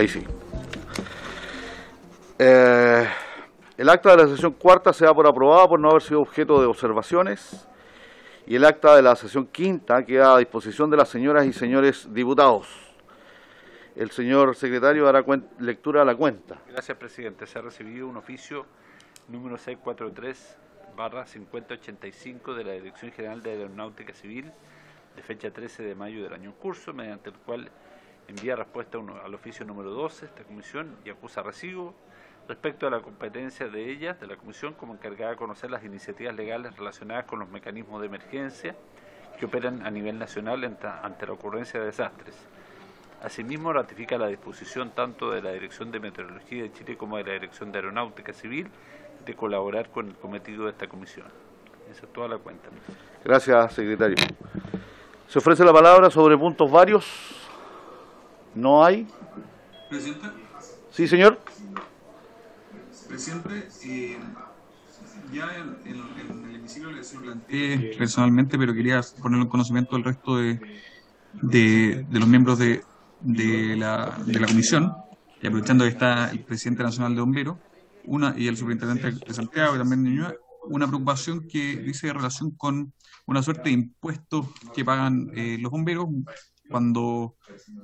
Ahí sí. Eh, el acta de la sesión cuarta se da por aprobada por no haber sido objeto de observaciones y el acta de la sesión quinta queda a disposición de las señoras y señores diputados. El señor secretario dará lectura a la cuenta. Gracias, presidente. Se ha recibido un oficio número 643 barra 5085 de la Dirección General de Aeronáutica Civil de fecha 13 de mayo del año en curso, mediante el cual envía respuesta al oficio número 12 de esta comisión y acusa recibo respecto a la competencia de ella, de la comisión, como encargada de conocer las iniciativas legales relacionadas con los mecanismos de emergencia que operan a nivel nacional ante la ocurrencia de desastres. Asimismo, ratifica la disposición tanto de la Dirección de Meteorología de Chile como de la Dirección de Aeronáutica Civil de colaborar con el cometido de esta comisión. Esa es toda la cuenta. Gracias, secretario. Se ofrece la palabra sobre puntos varios. No hay. Presidente. Sí, señor. Presidente, eh, ya en, el hemiciclo se planteé personalmente, pero quería ponerlo en conocimiento del resto de, de, los miembros de, de, la, de la comisión, y aprovechando que está el presidente nacional de bomberos una, y el superintendente de Santiago y también de una preocupación que dice en relación con una suerte de impuestos que pagan eh, los bomberos cuando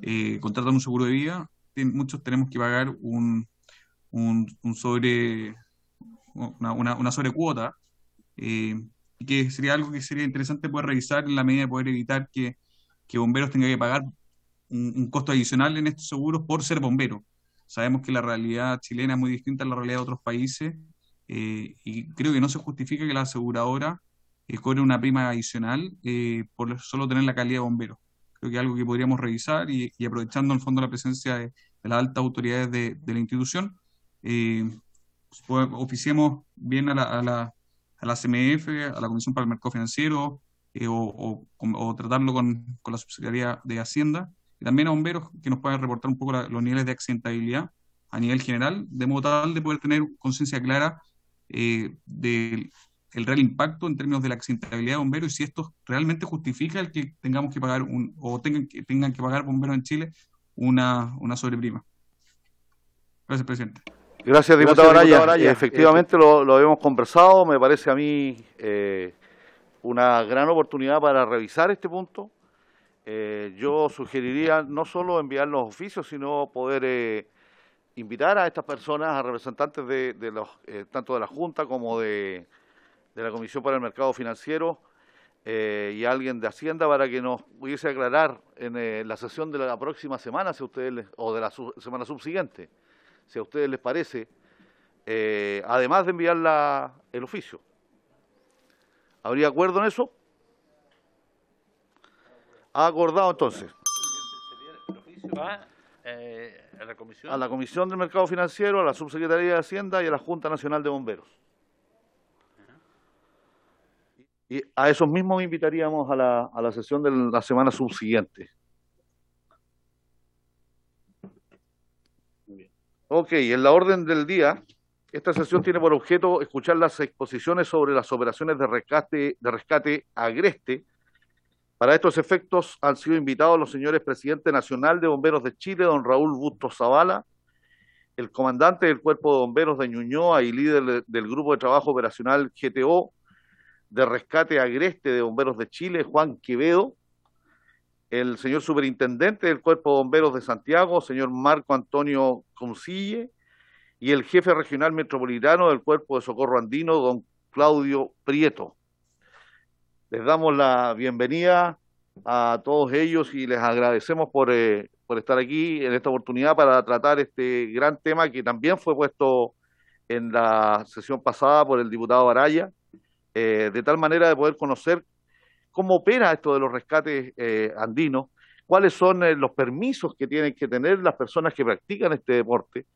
eh, contratan un seguro de vida, muchos tenemos que pagar un, un, sobre una, una, sobrecuota, eh, que sería algo que sería interesante poder revisar en la medida de poder evitar que, que bomberos tengan que pagar un, costo adicional en estos seguros por ser bombero. Sabemos que la realidad chilena es muy distinta a la realidad de otros países eh, y creo que no se justifica que la aseguradora eh, cobre una prima adicional eh, por solo tener la calidad de bombero creo que es algo que podríamos revisar y, aprovechando en el fondo la presencia de, las altas autoridades de, la institución, eh, pues, oficiemos bien a la, a, la, a la CMF, a la Comisión para el Mercado Financiero, eh, o, tratarlo con, con, la Subsecretaría de Hacienda, y también a bomberos que nos puedan reportar un poco los niveles de accidentabilidad a nivel general, de modo tal de poder tener conciencia clara eh, de el real impacto en términos de la accidentabilidad de bomberos y si esto realmente justifica el que tengamos que pagar un, o tengan que, tengan que pagar bomberos en Chile una, una sobreprima. Gracias, presidente. Gracias, diputado Araya. Efectivamente lo, lo, habíamos conversado. Me parece a mí eh, una gran oportunidad para revisar este punto. Eh, yo sugeriría no solo enviar los oficios, sino poder eh, invitar a estas personas, a representantes de, de los, tanto de la Junta como de de la Comisión para el Mercado Financiero eh, y alguien de Hacienda para que nos pudiese aclarar en eh, la sesión de la próxima semana, si a ustedes o de la semana subsiguiente, si a ustedes les parece, eh, además de enviar la, el oficio. ¿Habría acuerdo en eso? ¿Ha acordado entonces? a la comisión. A la Comisión del Mercado Financiero, a la Subsecretaría de Hacienda y a la Junta Nacional de Bomberos. Y a esos mismos invitaríamos a la, a la sesión de la semana subsiguiente. Ok, en la orden del día, esta sesión tiene por objeto escuchar las exposiciones sobre las operaciones de rescate, de rescate agreste. Para estos efectos han sido invitados los señores presidente nacional de Bomberos de Chile, don Raúl Bustos Zavala, el comandante del Cuerpo de Bomberos de Ñuñoa y líder del Grupo de Trabajo Operacional GTO, de rescate agreste de bomberos de Chile, Juan Quevedo, el señor superintendente del Cuerpo de Bomberos de Santiago, señor Marco Antonio Concille, y el jefe regional metropolitano del Cuerpo de Socorro Andino, don Claudio Prieto. Les damos la bienvenida a todos ellos y les agradecemos por, eh, por estar aquí en esta oportunidad para tratar este gran tema que también fue puesto en la sesión pasada por el diputado Araya, eh, de tal manera de poder conocer cómo opera esto de los rescates eh, andinos, cuáles son eh, los permisos que tienen que tener las personas que practican este deporte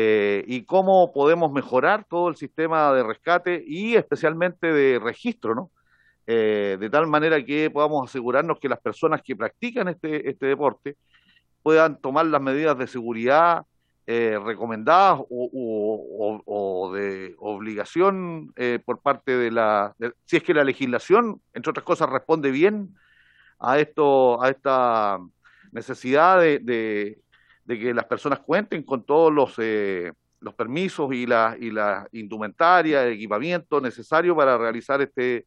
y cómo podemos mejorar todo el sistema de rescate y especialmente de registro, ¿no? De tal manera que podamos asegurarnos que las personas que practican este, este deporte puedan tomar las medidas de seguridad eh, recomendadas o, de obligación eh, por parte de la, si es que la legislación, entre otras cosas, responde bien a esto, a esta necesidad de, de, que las personas cuenten con todos los eh, los permisos y la, y la indumentaria, equipamiento necesario para realizar este,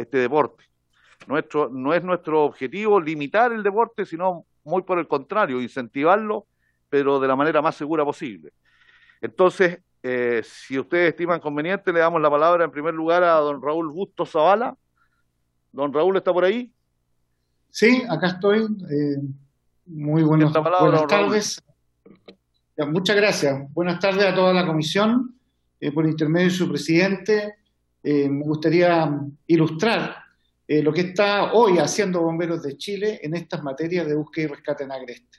este deporte. Nuestro, no es nuestro objetivo limitar el deporte, sino muy por el contrario, incentivarlo pero de la manera más segura posible. Entonces, eh, si ustedes estiman conveniente, le damos la palabra en primer lugar a don Raúl Bustos Zavala. Don Raúl, ¿está por ahí? Sí, acá estoy. Eh, muy buenas tardes. muchas gracias. Buenas tardes a toda la comisión. Eh, por intermedio de su presidente, me gustaría ilustrar lo que está hoy haciendo Bomberos de Chile en estas materias de búsqueda y rescate en agreste.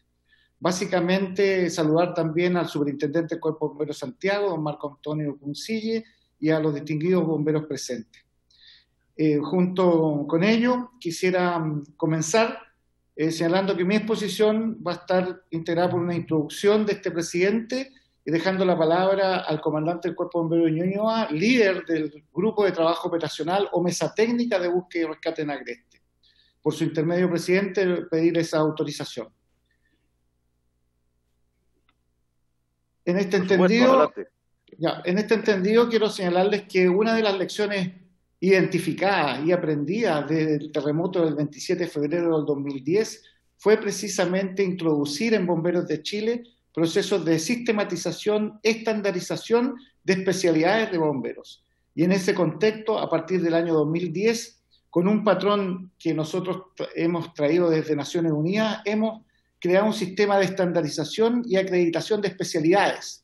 Básicamente, saludar también al superintendente del Cuerpo de Bomberos Santiago, don Marco Antonio Cuncille, y a los distinguidos bomberos presentes. Eh, junto con ello, quisiera mm, comenzar eh, señalando que mi exposición va a estar integrada por una introducción de este presidente y dejando la palabra al comandante del Cuerpo de Bomberos Ñuñoa, líder del Grupo de Trabajo Operacional o Mesa Técnica de Búsqueda y Rescate en Agreste. Por su intermedio, presidente, pedir esa autorización. En este, entendido, ya, en este entendido quiero señalarles que una de las lecciones identificadas y aprendidas del terremoto del 27 de febrero del 2010 fue precisamente introducir en Bomberos de Chile procesos de sistematización, estandarización de especialidades de bomberos. Y en ese contexto, a partir del año 2010, con un patrón que nosotros hemos traído desde Naciones Unidas, hemos crear un sistema de estandarización y acreditación de especialidades.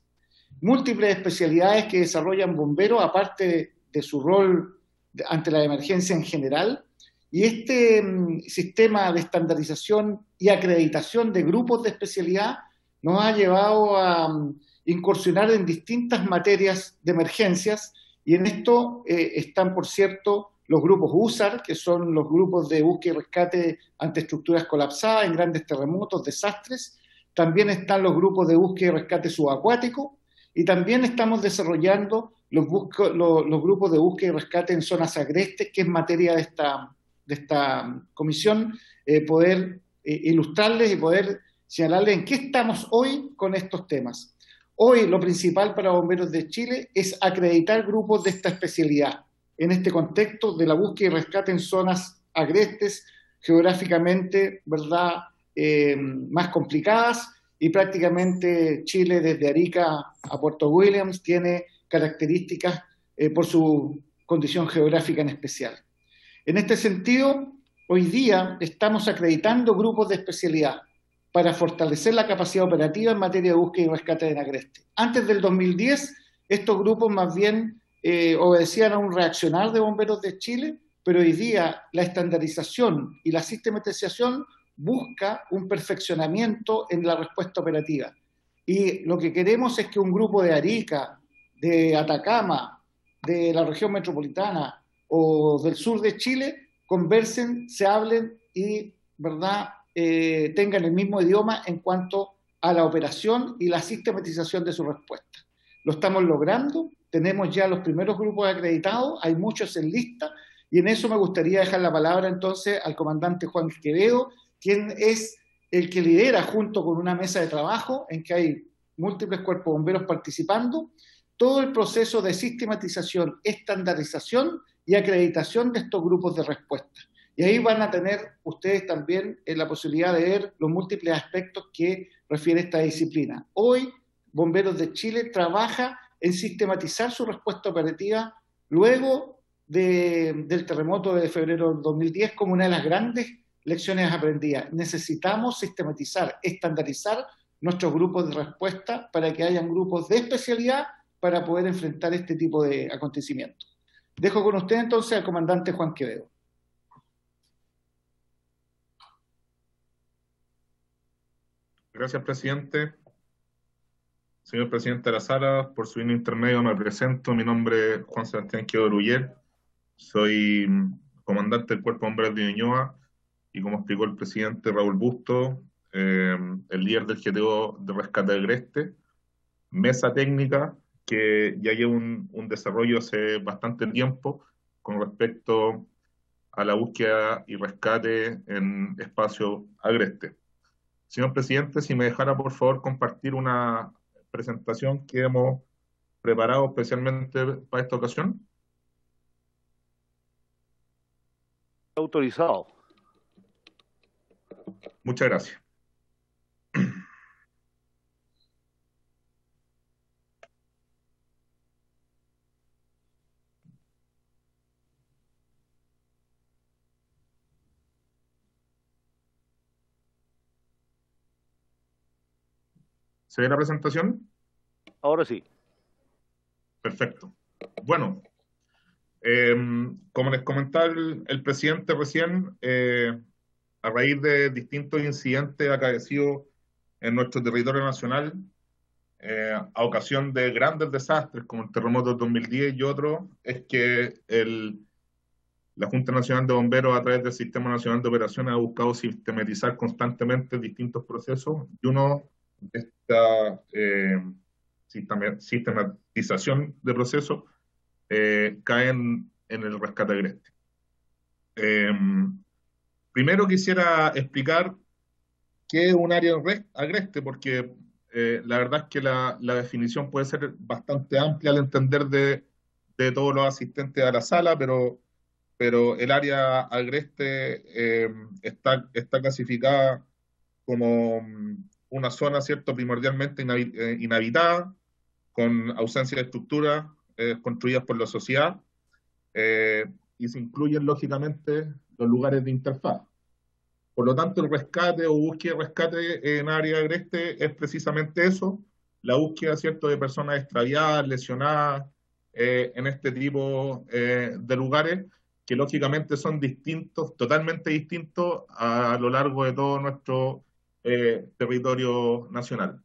Múltiples especialidades que desarrollan bomberos, aparte de, su rol ante la emergencia en general. Y este mm, sistema de estandarización y acreditación de grupos de especialidad nos ha llevado a mm, incursionar en distintas materias de emergencias y en esto eh, están, por cierto, los grupos USAR, que son los grupos de búsqueda y rescate ante estructuras colapsadas en grandes terremotos, desastres. También están los grupos de búsqueda y rescate subacuático. Y también estamos desarrollando los, los, grupos de búsqueda y rescate en zonas agrestes, que es materia de esta, de esta comisión, eh, poder eh, ilustrarles y poder señalarles en qué estamos hoy con estos temas. Hoy lo principal para Bomberos de Chile es acreditar grupos de esta especialidad en este contexto de la búsqueda y rescate en zonas agrestes, geográficamente, ¿verdad?, eh, más complicadas y prácticamente Chile desde Arica a Puerto Williams tiene características eh, por su condición geográfica en especial. En este sentido, hoy día estamos acreditando grupos de especialidad para fortalecer la capacidad operativa en materia de búsqueda y rescate en agreste. Antes del 2010, estos grupos más bien eh, obedecían a un reaccionar de bomberos de Chile, pero hoy día la estandarización y la sistematización busca un perfeccionamiento en la respuesta operativa. Y lo que queremos es que un grupo de Arica, de Atacama, de la región metropolitana o del sur de Chile conversen, se hablen y ¿verdad? Eh, tengan el mismo idioma en cuanto a la operación y la sistematización de su respuesta. Lo estamos logrando tenemos ya los primeros grupos acreditados, hay muchos en lista, y en eso me gustaría dejar la palabra entonces al comandante Juan Quevedo, quien es el que lidera junto con una mesa de trabajo en que hay múltiples cuerpos bomberos participando, todo el proceso de sistematización, estandarización y acreditación de estos grupos de respuesta. Y ahí van a tener ustedes también eh, la posibilidad de ver los múltiples aspectos que refiere esta disciplina. Hoy, Bomberos de Chile trabaja en sistematizar su respuesta operativa luego del terremoto de febrero de 2010 como una de las grandes lecciones aprendidas. Necesitamos sistematizar, estandarizar nuestros grupos de respuesta para que hayan grupos de especialidad para poder enfrentar este tipo de acontecimientos. Dejo con usted entonces al comandante Juan Quevedo. Gracias, presidente. Señor presidente de la sala, por su intermedio me presento. Mi nombre es Juan Sebastián Quedo. Soy comandante del Cuerpo de Bomberos de Ñuñoa y como explicó el presidente Raúl Busto, eh, el líder del GTO de rescate de Greste. mesa técnica que ya lleva un desarrollo hace bastante tiempo con respecto a la búsqueda y rescate en espacio agreste. Señor presidente, si me dejara por favor compartir una presentación que hemos preparado especialmente para esta ocasión. Autorizado. Muchas gracias. ¿Se ve la presentación? Ahora sí. Perfecto. Bueno, em, como les comentaba el, presidente recién, eh, a raíz de distintos incidentes acaecidos en nuestro territorio nacional, eh, a ocasión de grandes desastres como el terremoto de 2010 y otros, es que el, la Junta Nacional de Bomberos a través del Sistema Nacional de Operaciones ha buscado sistematizar constantemente distintos procesos y uno esta eh, sistematización de procesos eh, caen en el rescate agreste. Em, primero quisiera explicar qué es un área agreste, porque eh, la verdad es que la, definición puede ser bastante amplia al entender de, todos los asistentes a la sala, pero, pero el área agreste em, está, está clasificada como una zona, ¿cierto?, primordialmente eh, inhabitada, con ausencia de estructuras eh, construidas por la sociedad, eh, y se incluyen, lógicamente, los lugares de interfaz. Por lo tanto, el rescate o búsqueda de rescate en área agreste es precisamente eso, la búsqueda, ¿cierto?, de personas extraviadas, lesionadas, en este tipo de lugares, que lógicamente son distintos, totalmente distintos a, a lo largo de todo nuestro eh, territorio nacional.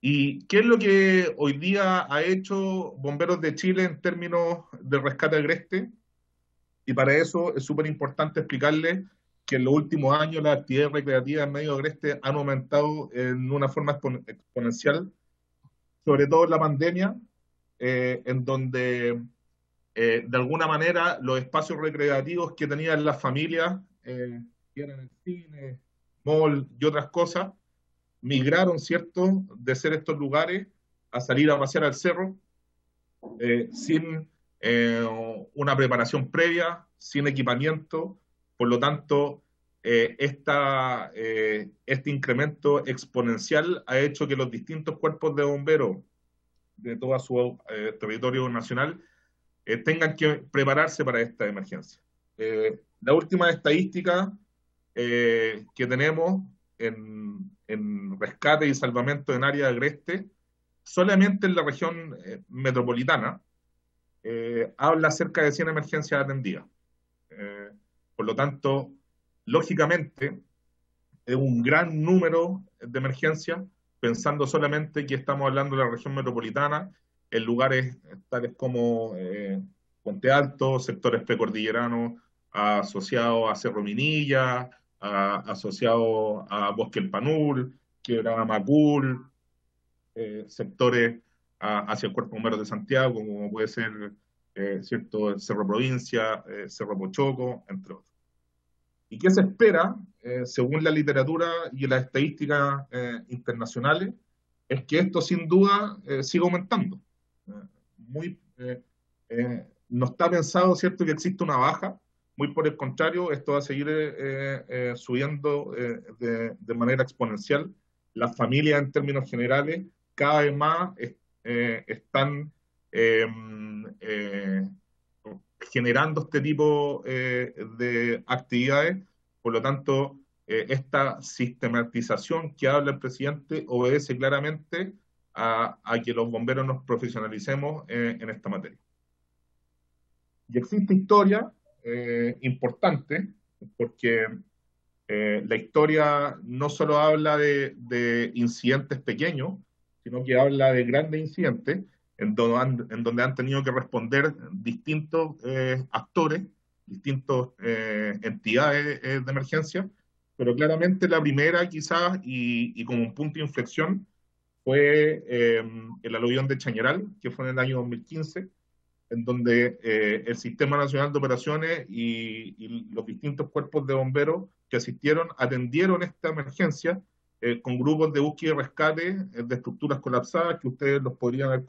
¿Y qué es lo que hoy día ha hecho Bomberos de Chile en términos de rescate agreste? Y para eso es súper importante explicarle que en los últimos años las actividades recreativas en medio agreste han aumentado en una forma exponencial, sobre todo en la pandemia, eh, en donde eh, de alguna manera los espacios recreativos que tenían las familias, eran el cine, mall y otras cosas, migraron, ¿cierto?, de ser estos lugares a salir a pasear al cerro eh, sin eh, una preparación previa, sin equipamiento. Por lo tanto, eh, este incremento exponencial ha hecho que los distintos cuerpos de bomberos de todo su territorio nacional tengan que prepararse para esta emergencia. la última estadística eh, que tenemos en, rescate y salvamento en área agreste, solamente en la región eh, metropolitana, eh, habla cerca de 100 emergencias atendidas. por lo tanto, lógicamente, es un gran número de emergencias, pensando solamente que estamos hablando de la región metropolitana, en lugares tales como Ponte Alto, sectores precordilleranos asociados a Cerro Minilla, asociado a Bosque El Panul, Quiebra Macul, eh, sectores hacia el Cuerpo Bombero de Santiago, como puede ser eh, cierto Cerro Provincia, eh, Cerro Pochoco, entre otros. ¿Y qué se espera, según la literatura y las estadísticas internacionales? Es que esto sin duda siga aumentando. no está pensado, ¿cierto?, que existe una baja, muy por el contrario, esto va a seguir eh, eh, subiendo eh, de, manera exponencial. Las familias, en términos generales, cada vez más están em, generando este tipo de actividades. Por lo tanto, esta sistematización que habla el presidente obedece claramente a que los bomberos nos profesionalicemos en esta materia. Y existe historia eh, importante, porque eh, la historia no solo habla de, incidentes pequeños, sino que habla de grandes incidentes en donde han, en donde han tenido que responder distintos eh, actores, distintas entidades de emergencia, pero claramente la primera quizás y, y, como un punto de inflexión fue el aluvión de Chañaral, que fue en el año 2015, en donde el Sistema Nacional de Operaciones y, los distintos cuerpos de bomberos que asistieron atendieron esta emergencia con grupos de búsqueda y rescate de estructuras colapsadas, que ustedes los podrían haber,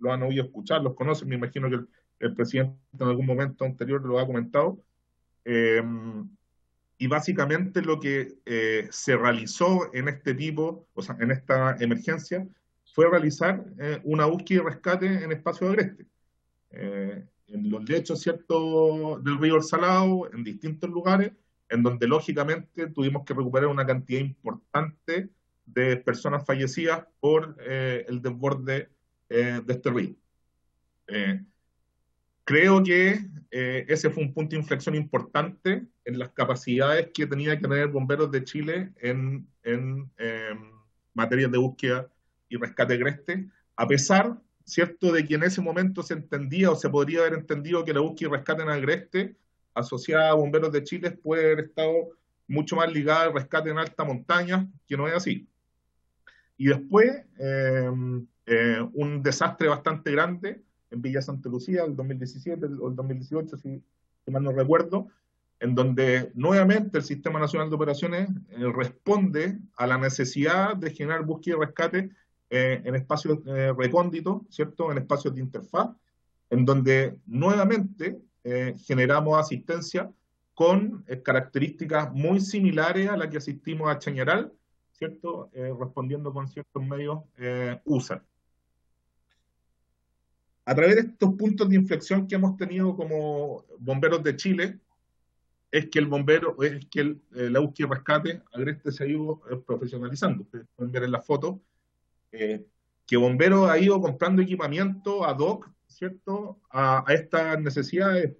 lo han oído escuchar, los conocen, me imagino que el, presidente en algún momento anterior lo ha comentado. Em, y básicamente lo que eh, se realizó en este tipo, o sea, en esta emergencia, fue realizar eh, una búsqueda y rescate en espacio agreste. Eh, en los lechos, ¿cierto?, del río El Salado, en distintos lugares, en donde lógicamente tuvimos que recuperar una cantidad importante de personas fallecidas por el desborde eh, de este río. Eh, creo que eh, ese fue un punto de inflexión importante en las capacidades que tenía que tener Bomberos de Chile en, en em, materia de búsqueda y rescate agreste, a pesar, ¿cierto?, de que en ese momento se entendía o se podría haber entendido que la búsqueda y rescate en agreste asociada a Bomberos de Chile puede haber estado mucho más ligada al rescate en alta montaña, que no es así. Y después, em, eh, un desastre bastante grande en Villa Santa Lucía, el 2017 o el 2018, si, mal no recuerdo, en donde nuevamente el Sistema Nacional de Operaciones eh, responde a la necesidad de generar búsqueda y rescate eh, en espacios recónditos, ¿cierto? En espacios de interfaz, en donde nuevamente generamos asistencia con características muy similares a las que asistimos a Chañaral, ¿cierto? respondiendo con ciertos medios USA a través de estos puntos de inflexión que hemos tenido como bomberos de Chile, es que el bombero, es que el, la y rescate agreste se ha ido eh, profesionalizando. Pueden ver en la foto eh, que Bomberos ha ido comprando equipamiento ad hoc, ¿cierto?, a, estas necesidades.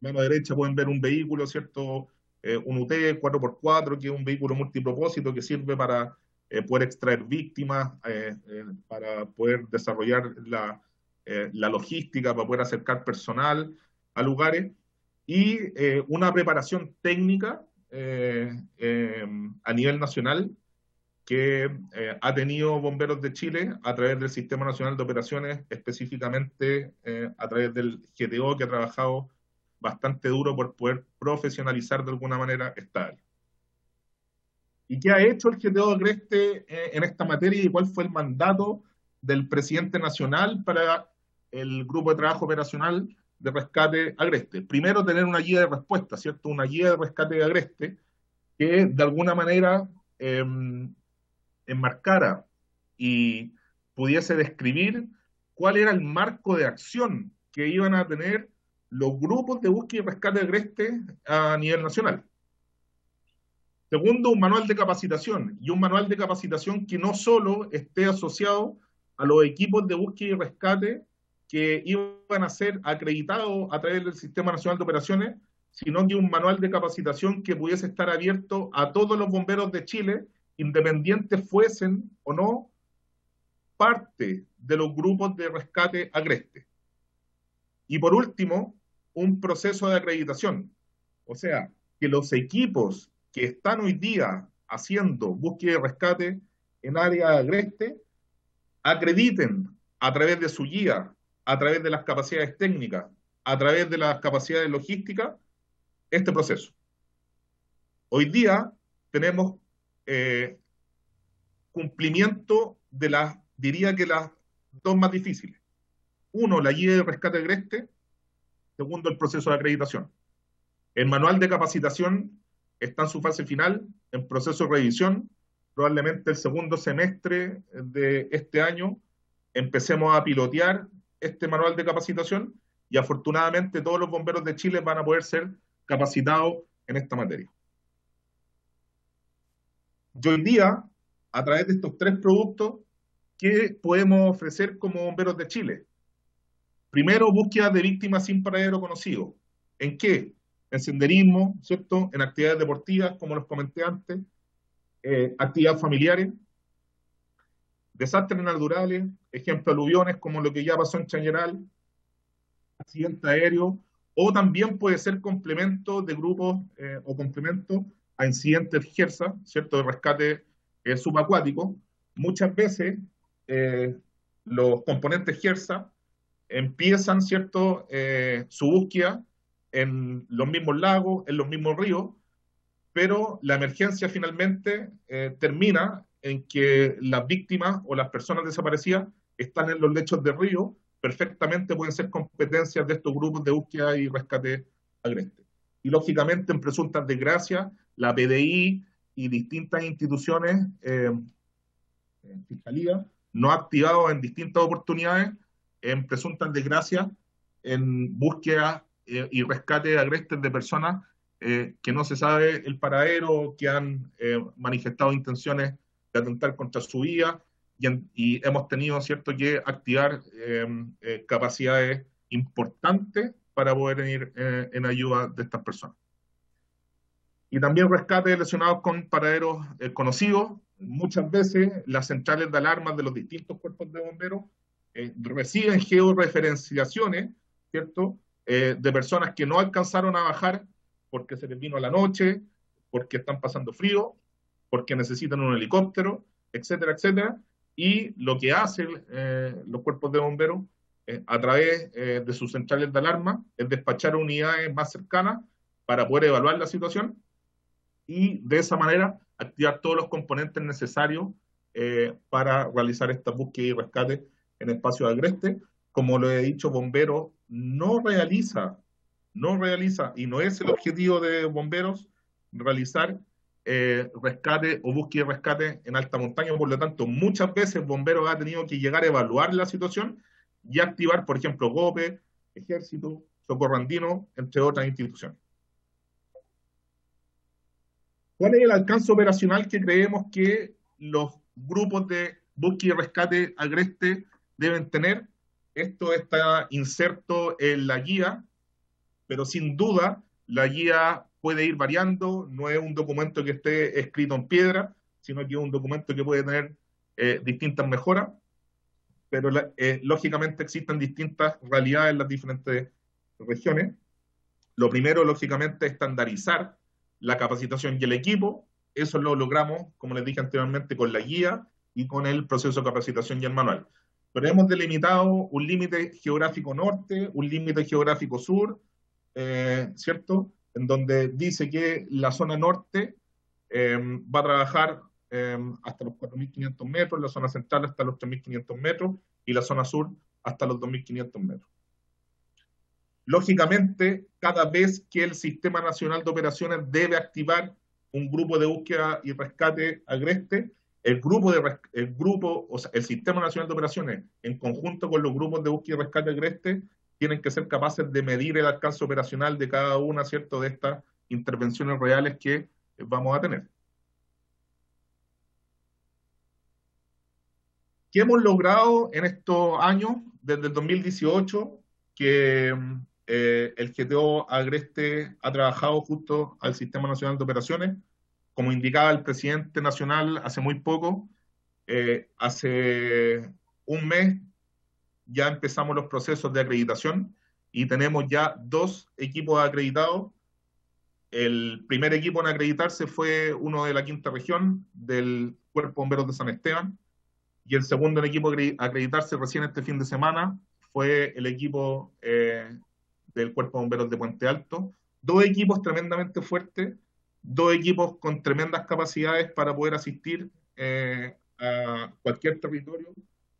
Mano derecha pueden ver un vehículo, ¿cierto?, eh, un UT 4x4, que es un vehículo multipropósito que sirve para poder extraer víctimas, para poder desarrollar la, eh, la logística para poder acercar personal a lugares y eh, una preparación técnica eh, a nivel nacional que ha tenido Bomberos de Chile a través del Sistema Nacional de Operaciones, específicamente a través del GTO, que ha trabajado bastante duro por poder profesionalizar de alguna manera esta área. ¿Y qué ha hecho el GTO Agreste en esta materia y cuál fue el mandato del presidente nacional para el grupo de trabajo operacional de rescate agreste. Primero, tener una guía de respuesta, ¿cierto? Una guía de rescate agreste que de alguna manera em, enmarcara y pudiese describir cuál era el marco de acción que iban a tener los grupos de búsqueda y rescate agreste a nivel nacional. Segundo, un manual de capacitación y un manual de capacitación que no solo esté asociado a los equipos de búsqueda y rescate que iban a ser acreditados a través del Sistema Nacional de Operaciones, sino que un manual de capacitación que pudiese estar abierto a todos los bomberos de Chile, independientes fuesen o no parte de los grupos de rescate agreste. Y por último, un proceso de acreditación. O sea, que los equipos que están hoy día haciendo búsqueda y rescate en área agreste acrediten a través de su guía a través de las capacidades técnicas, a través de las capacidades logísticas, este proceso. Hoy día tenemos eh, cumplimiento de las, diría que las dos más difíciles. Uno, la guía de rescate agreste. Segundo, el proceso de acreditación. El manual de capacitación está en su fase final, en proceso de revisión. Probablemente el segundo semestre de este año empecemos a pilotear este manual de capacitación y afortunadamente todos los bomberos de Chile van a poder ser capacitados en esta materia. Y hoy día, a través de estos tres productos, ¿qué podemos ofrecer como bomberos de Chile? Primero, búsqueda de víctimas sin paradero conocido. ¿En qué? En senderismo, ¿cierto? En actividades deportivas, como los comenté antes, eh, actividades familiares, desastres naturales, ejemplo, aluviones como lo que ya pasó en Chañaral, accidente aéreo, o también puede ser complemento de grupos eh, o complemento a incidentes GERSA, ¿cierto?, de rescate eh, subacuático, muchas veces eh, los componentes GERSA empiezan, ¿cierto?, eh, su búsqueda en los mismos lagos, en los mismos ríos, pero la emergencia finalmente eh, termina en que las víctimas o las personas desaparecidas están en los lechos de río, perfectamente pueden ser competencias de estos grupos de búsqueda y rescate agreste. Y lógicamente en presuntas desgracias, la PDI y distintas instituciones, eh, Fiscalía, no ha activado en distintas oportunidades en presuntas desgracias, en búsqueda eh, y rescate agrestes de personas eh, que no se sabe el paradero, que han eh, manifestado intenciones de atentar contra su vida y, hemos tenido cierto que activar capacidades importantes para poder ir en ayuda de estas personas. Y también rescate lesionados con paraderos conocidos. Muchas veces las centrales de alarma de los distintos cuerpos de bomberos reciben georreferenciaciones, ¿cierto? Eh, de personas que no alcanzaron a bajar porque se les vino la noche, porque están pasando frío, porque necesitan un helicóptero, etcétera, etcétera. Y lo que hacen eh, los cuerpos de bomberos eh, a través de sus centrales de alarma es despachar unidades más cercanas para poder evaluar la situación y de esa manera activar todos los componentes necesarios para realizar esta búsqueda y rescate en espacios agrestes. Como lo he dicho, bomberos no realiza, no realiza, y no es el objetivo de bomberos realizar eh, rescate o búsqueda y rescate en alta montaña. Por lo tanto, muchas veces bomberos ha tenido que llegar a evaluar la situación y activar, por ejemplo, GOPE, Ejército, Socorro Andino, entre otras instituciones. ¿Cuál es el alcance operacional que creemos que los grupos de búsqueda y rescate agreste deben tener? Esto está inserto en la guía, pero sin duda la guía puede ir variando, no es un documento que esté escrito en piedra, sino que es un documento que puede tener eh, distintas mejoras, pero eh, lógicamente existen distintas realidades en las diferentes regiones. Lo primero, lógicamente, es estandarizar la capacitación y el equipo. Eso lo logramos, como les dije anteriormente, con la guía y con el proceso de capacitación y el manual pero hemos delimitado un límite geográfico norte, un límite geográfico sur, eh, ¿cierto? En donde dice que la zona norte em, va a trabajar em, hasta los 4.500 metros, la zona central hasta los 3.500 metros y la zona sur hasta los 2.500 metros. Lógicamente, cada vez que el Sistema Nacional de Operaciones debe activar un grupo de búsqueda y rescate agreste, el grupo, el grupo, el Sistema Nacional de Operaciones, en conjunto con los grupos de búsqueda y rescate agreste, tienen que ser capaces de medir el alcance operacional de cada una, ¿cierto?, de estas intervenciones reales que vamos a tener. ¿Qué hemos logrado en estos años, desde el 2018, que eh, el GTO Agreste ha trabajado justo al Sistema Nacional de Operaciones? como indicaba el presidente nacional hace muy poco, eh, hace un mes ya empezamos los procesos de acreditación y tenemos ya dos equipos acreditados. El primer equipo en acreditarse fue uno de la quinta región del Cuerpo Bomberos de San Esteban y el segundo en equipo acreditarse recién este fin de semana fue el equipo eh, del Cuerpo Bomberos de Puente Alto. Dos equipos tremendamente fuertes dos equipos con tremendas capacidades para poder asistir eh, a cualquier territorio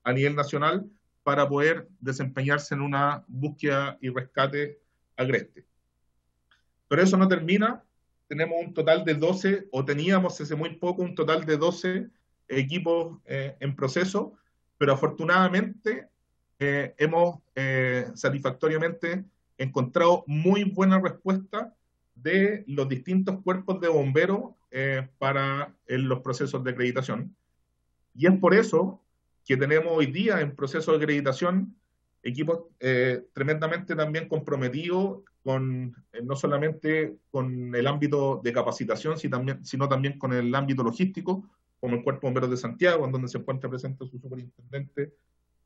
a nivel nacional para poder desempeñarse en una búsqueda y rescate agreste. Pero eso no termina, tenemos un total de 12, o teníamos hace muy poco un total de 12 equipos eh, en proceso, pero afortunadamente eh, hemos satisfactoriamente encontrado muy buena respuesta de los distintos cuerpos de bomberos eh, para los procesos de acreditación. Y es por eso que tenemos hoy día en proceso de acreditación equipos eh, tremendamente también comprometidos con eh, no solamente con el ámbito de capacitación, sino también con el ámbito logístico, como el Cuerpo de de Santiago, en donde se encuentra presente su superintendente,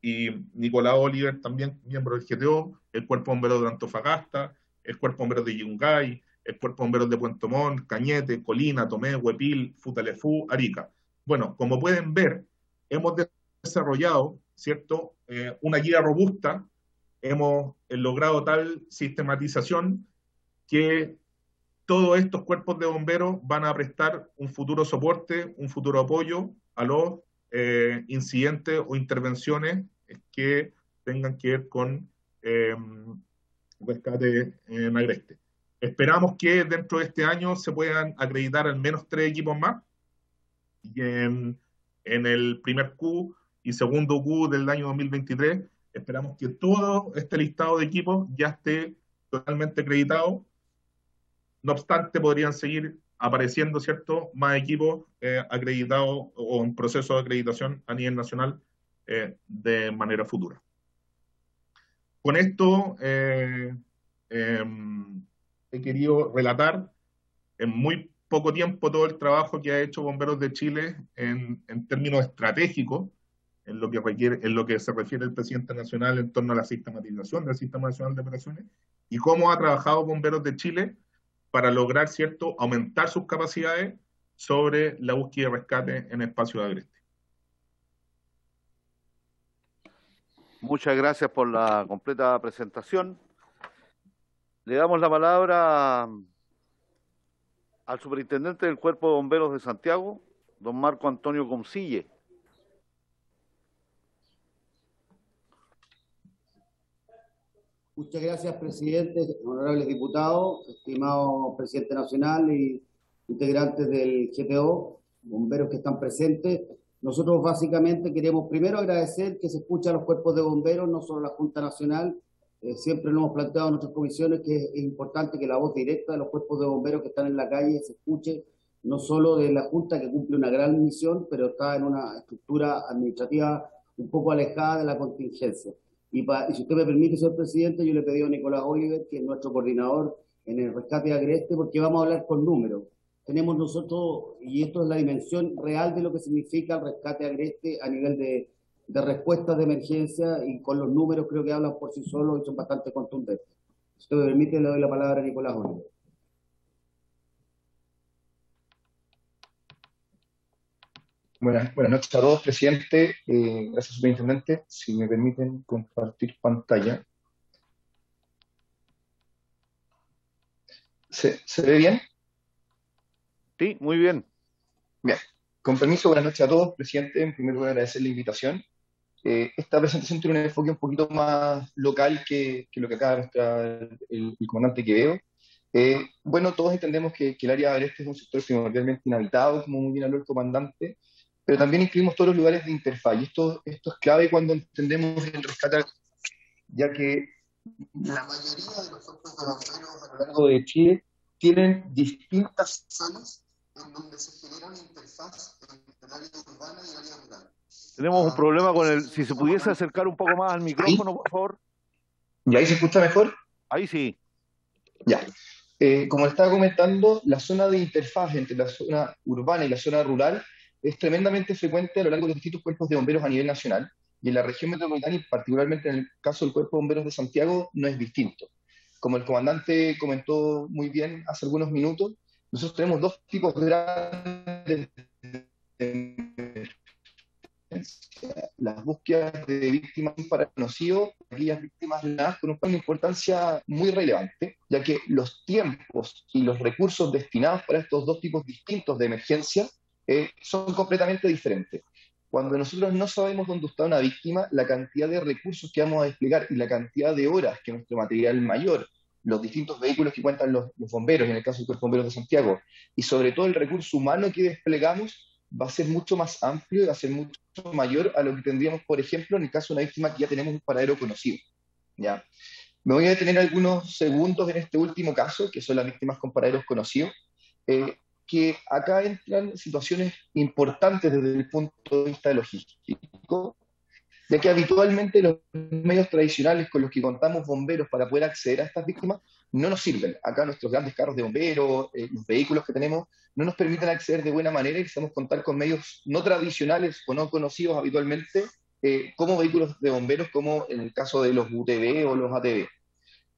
y Nicolás Oliver, también miembro del GTO, el Cuerpo de de Antofagasta, el Cuerpo de Bomberos de Yungay, el Cuerpo Bomberos de Puente Montt, Cañete, Colina, Tomé, Huepil, Futalefú, Arica. Bueno, como pueden ver, hemos desarrollado, ¿cierto?, eh, una guía robusta, hemos logrado tal sistematización que todos estos cuerpos de bomberos van a prestar un futuro soporte, un futuro apoyo a los eh, incidentes o intervenciones que tengan que ver con eh, rescate en agreste. Esperamos que dentro de este año se puedan acreditar al menos tres equipos más. Y en, en el primer Q y segundo Q del año 2023, esperamos que todo este listado de equipos ya esté totalmente acreditado no obstante, podrían seguir apareciendo, ¿cierto?, más equipos eh, acreditados o en proceso de acreditación a nivel nacional eh, de manera futura. Con esto eh, em, he querido relatar en muy poco tiempo todo el trabajo que ha hecho Bomberos de Chile en, términos estratégicos, en lo que en lo que se refiere el presidente nacional en torno a la sistematización del Sistema Nacional de Operaciones y cómo ha trabajado Bomberos de Chile para lograr, ¿cierto?, aumentar sus capacidades sobre la búsqueda y rescate en espacio de agreste. Muchas gracias por la completa presentación. Le damos la palabra al superintendente del Cuerpo de Bomberos de Santiago, don Marco Antonio Comsille. Muchas gracias, presidente, honorables diputados, estimado presidente nacional y integrantes del GTO, bomberos que están presentes. Nosotros básicamente queremos primero agradecer que se escucha a los cuerpos de bomberos, no solo la Junta Nacional. Eh, siempre lo hemos planteado en nuestras comisiones que es importante que la voz directa de los cuerpos de bomberos que están en la calle se escuche, no solo de la Junta que cumple una gran misión, pero está en una estructura administrativa un poco alejada de la contingencia. Y, si usted me permite, señor presidente, yo le pedí a Nicolás Oliver, que es nuestro coordinador en el rescate Agreste, porque vamos a hablar con números. Tenemos nosotros, y esto es la dimensión real de lo que significa el rescate Agreste a nivel de, de respuestas de emergencia, y con los números creo que hablan por sí solos y son bastante contundentes. Si usted me permite, le doy la palabra a Nicolás Oliver. Buenas, buenas noches a todos, presidente. Eh, gracias, superintendente. Si me permiten compartir pantalla. ¿Se, ve bien? Sí, muy bien. Bien. Con permiso, buenas noches a todos, presidente. En primer lugar, agradecer la invitación. Eh, esta presentación tiene un enfoque un poquito más local que, lo que acaba de mostrar el, comandante que veo. Eh, bueno, todos entendemos que, el área de este es un sector primordialmente inhabitado, como muy bien habló el comandante, pero también incluimos todos los lugares de interfaz. Y esto, esto es clave cuando entendemos el rescate, ya que la mayoría de los cuerpos de bomberos a lo largo de Chile tienen distintas zonas en donde se genera una interfaz entre el área urbana y el área rural. Tenemos un problema con el. Si se pudiese acercar un poco más al micrófono, por favor. ¿Y ahí se escucha mejor? Ahí sí. Ya. Eh, como estaba comentando, la zona de interfaz entre la zona urbana y la zona rural es tremendamente frecuente a lo largo de los distintos cuerpos de bomberos a nivel nacional y en la región metropolitana y particularmente en el caso del Cuerpo de Bomberos de Santiago no es distinto. Como el comandante comentó muy bien hace algunos minutos, nosotros tenemos dos tipos grandes de las búsquedas de víctimas para conocidos, aquellas víctimas con una importancia muy relevante, ya que los tiempos y los recursos destinados para estos dos tipos distintos de emergencia eh, son completamente diferentes. Cuando nosotros no sabemos dónde está una víctima, la cantidad de recursos que vamos a desplegar y la cantidad de horas que nuestro material mayor, los distintos vehículos que cuentan los, bomberos, en el caso del Cuerpo Bomberos de Santiago, y sobre todo el recurso humano que desplegamos, va a ser mucho más amplio y va a ser mucho mayor a lo que tendríamos, por ejemplo, en el caso de una víctima que ya tenemos un paradero conocido. ¿ya? Me voy a detener algunos segundos en este último caso, que son las víctimas con paraderos conocidos. Eh, que acá entran situaciones importantes desde el punto de vista logístico, ya que habitualmente los medios tradicionales con los que contamos bomberos para poder acceder a estas víctimas no nos sirven. Acá nuestros grandes carros de bomberos, eh, los vehículos que tenemos, no nos permiten acceder de buena manera y queremos contar con medios no tradicionales o no conocidos habitualmente eh, como vehículos de bomberos, como en el caso de los UTV o los ATV.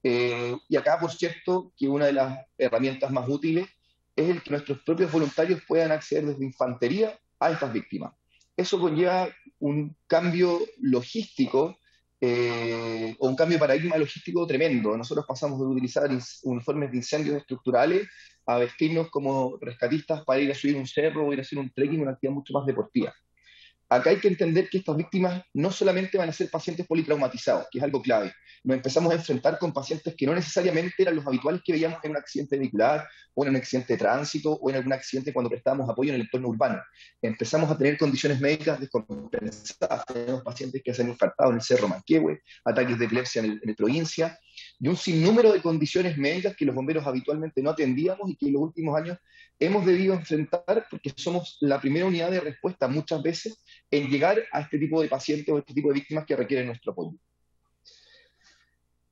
Eh, y acá, por cierto, que una de las herramientas más útiles es el que nuestros propios voluntarios puedan acceder desde infantería a estas víctimas. eso conlleva un cambio logístico eh, o un cambio de paradigma logístico tremendo. Nosotros pasamos de utilizar uniformes de incendios estructurales a vestirnos como rescatistas para ir a subir un cerro o ir a hacer un trekking, una actividad mucho más deportiva acá hay que entender que estas víctimas no solamente van a ser pacientes politraumatizados, que es algo clave. Nos empezamos a enfrentar con pacientes que no necesariamente eran los habituales que veíamos en un accidente vehicular, o en un accidente de tránsito, o en algún accidente cuando prestábamos apoyo en el entorno urbano. Empezamos a tener condiciones médicas descompensadas. Tenemos pacientes que se han infartado en el Cerro Manquehue, ataques de epilepsia en, en provincia, y un sinnúmero de condiciones médicas que los bomberos habitualmente no atendíamos y que en los últimos años hemos debido enfrentar porque somos la primera unidad de respuesta muchas veces en llegar a este tipo de pacientes o este tipo de víctimas que requieren nuestro apoyo.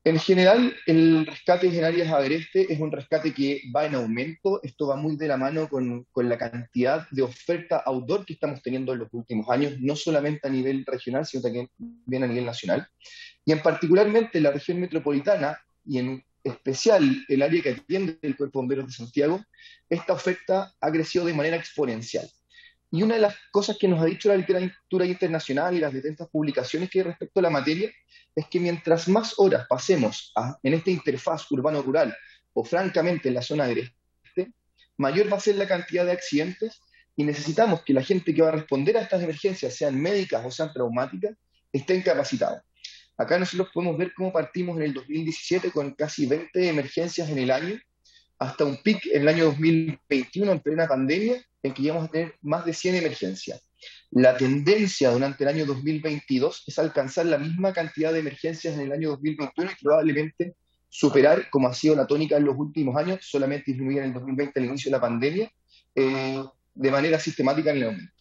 En general, el rescate en áreas agreste es un rescate que va en aumento. Esto va muy de la mano con, la cantidad de oferta outdoor que estamos teniendo en los últimos años, no solamente a nivel regional, sino también a nivel nacional. Y en particularmente en la región metropolitana y en especial el área que atiende el Cuerpo de Bomberos de Santiago, esta oferta ha crecido de manera exponencial. Y una de las cosas que nos ha dicho la literatura internacional y las distintas publicaciones que hay respecto a la materia es que mientras más horas pasemos en esta interfaz urbano-rural o francamente en la zona agreste, mayor va a ser la cantidad de accidentes y necesitamos que la gente que va a responder a estas emergencias, sean médicas o sean traumáticas, estén capacitados. Acá nosotros podemos ver cómo partimos en el 2017 con casi 20 emergencias en el año, hasta un pic en el año 2021, en plena pandemia, en que íbamos a tener más de 100 emergencias. La tendencia durante el año 2022 es alcanzar la misma cantidad de emergencias en el año 2021 y probablemente superar, como ha sido la tónica en los últimos años, solamente disminuir en el 2020 al inicio de la pandemia, eh, de manera sistemática en el aumento.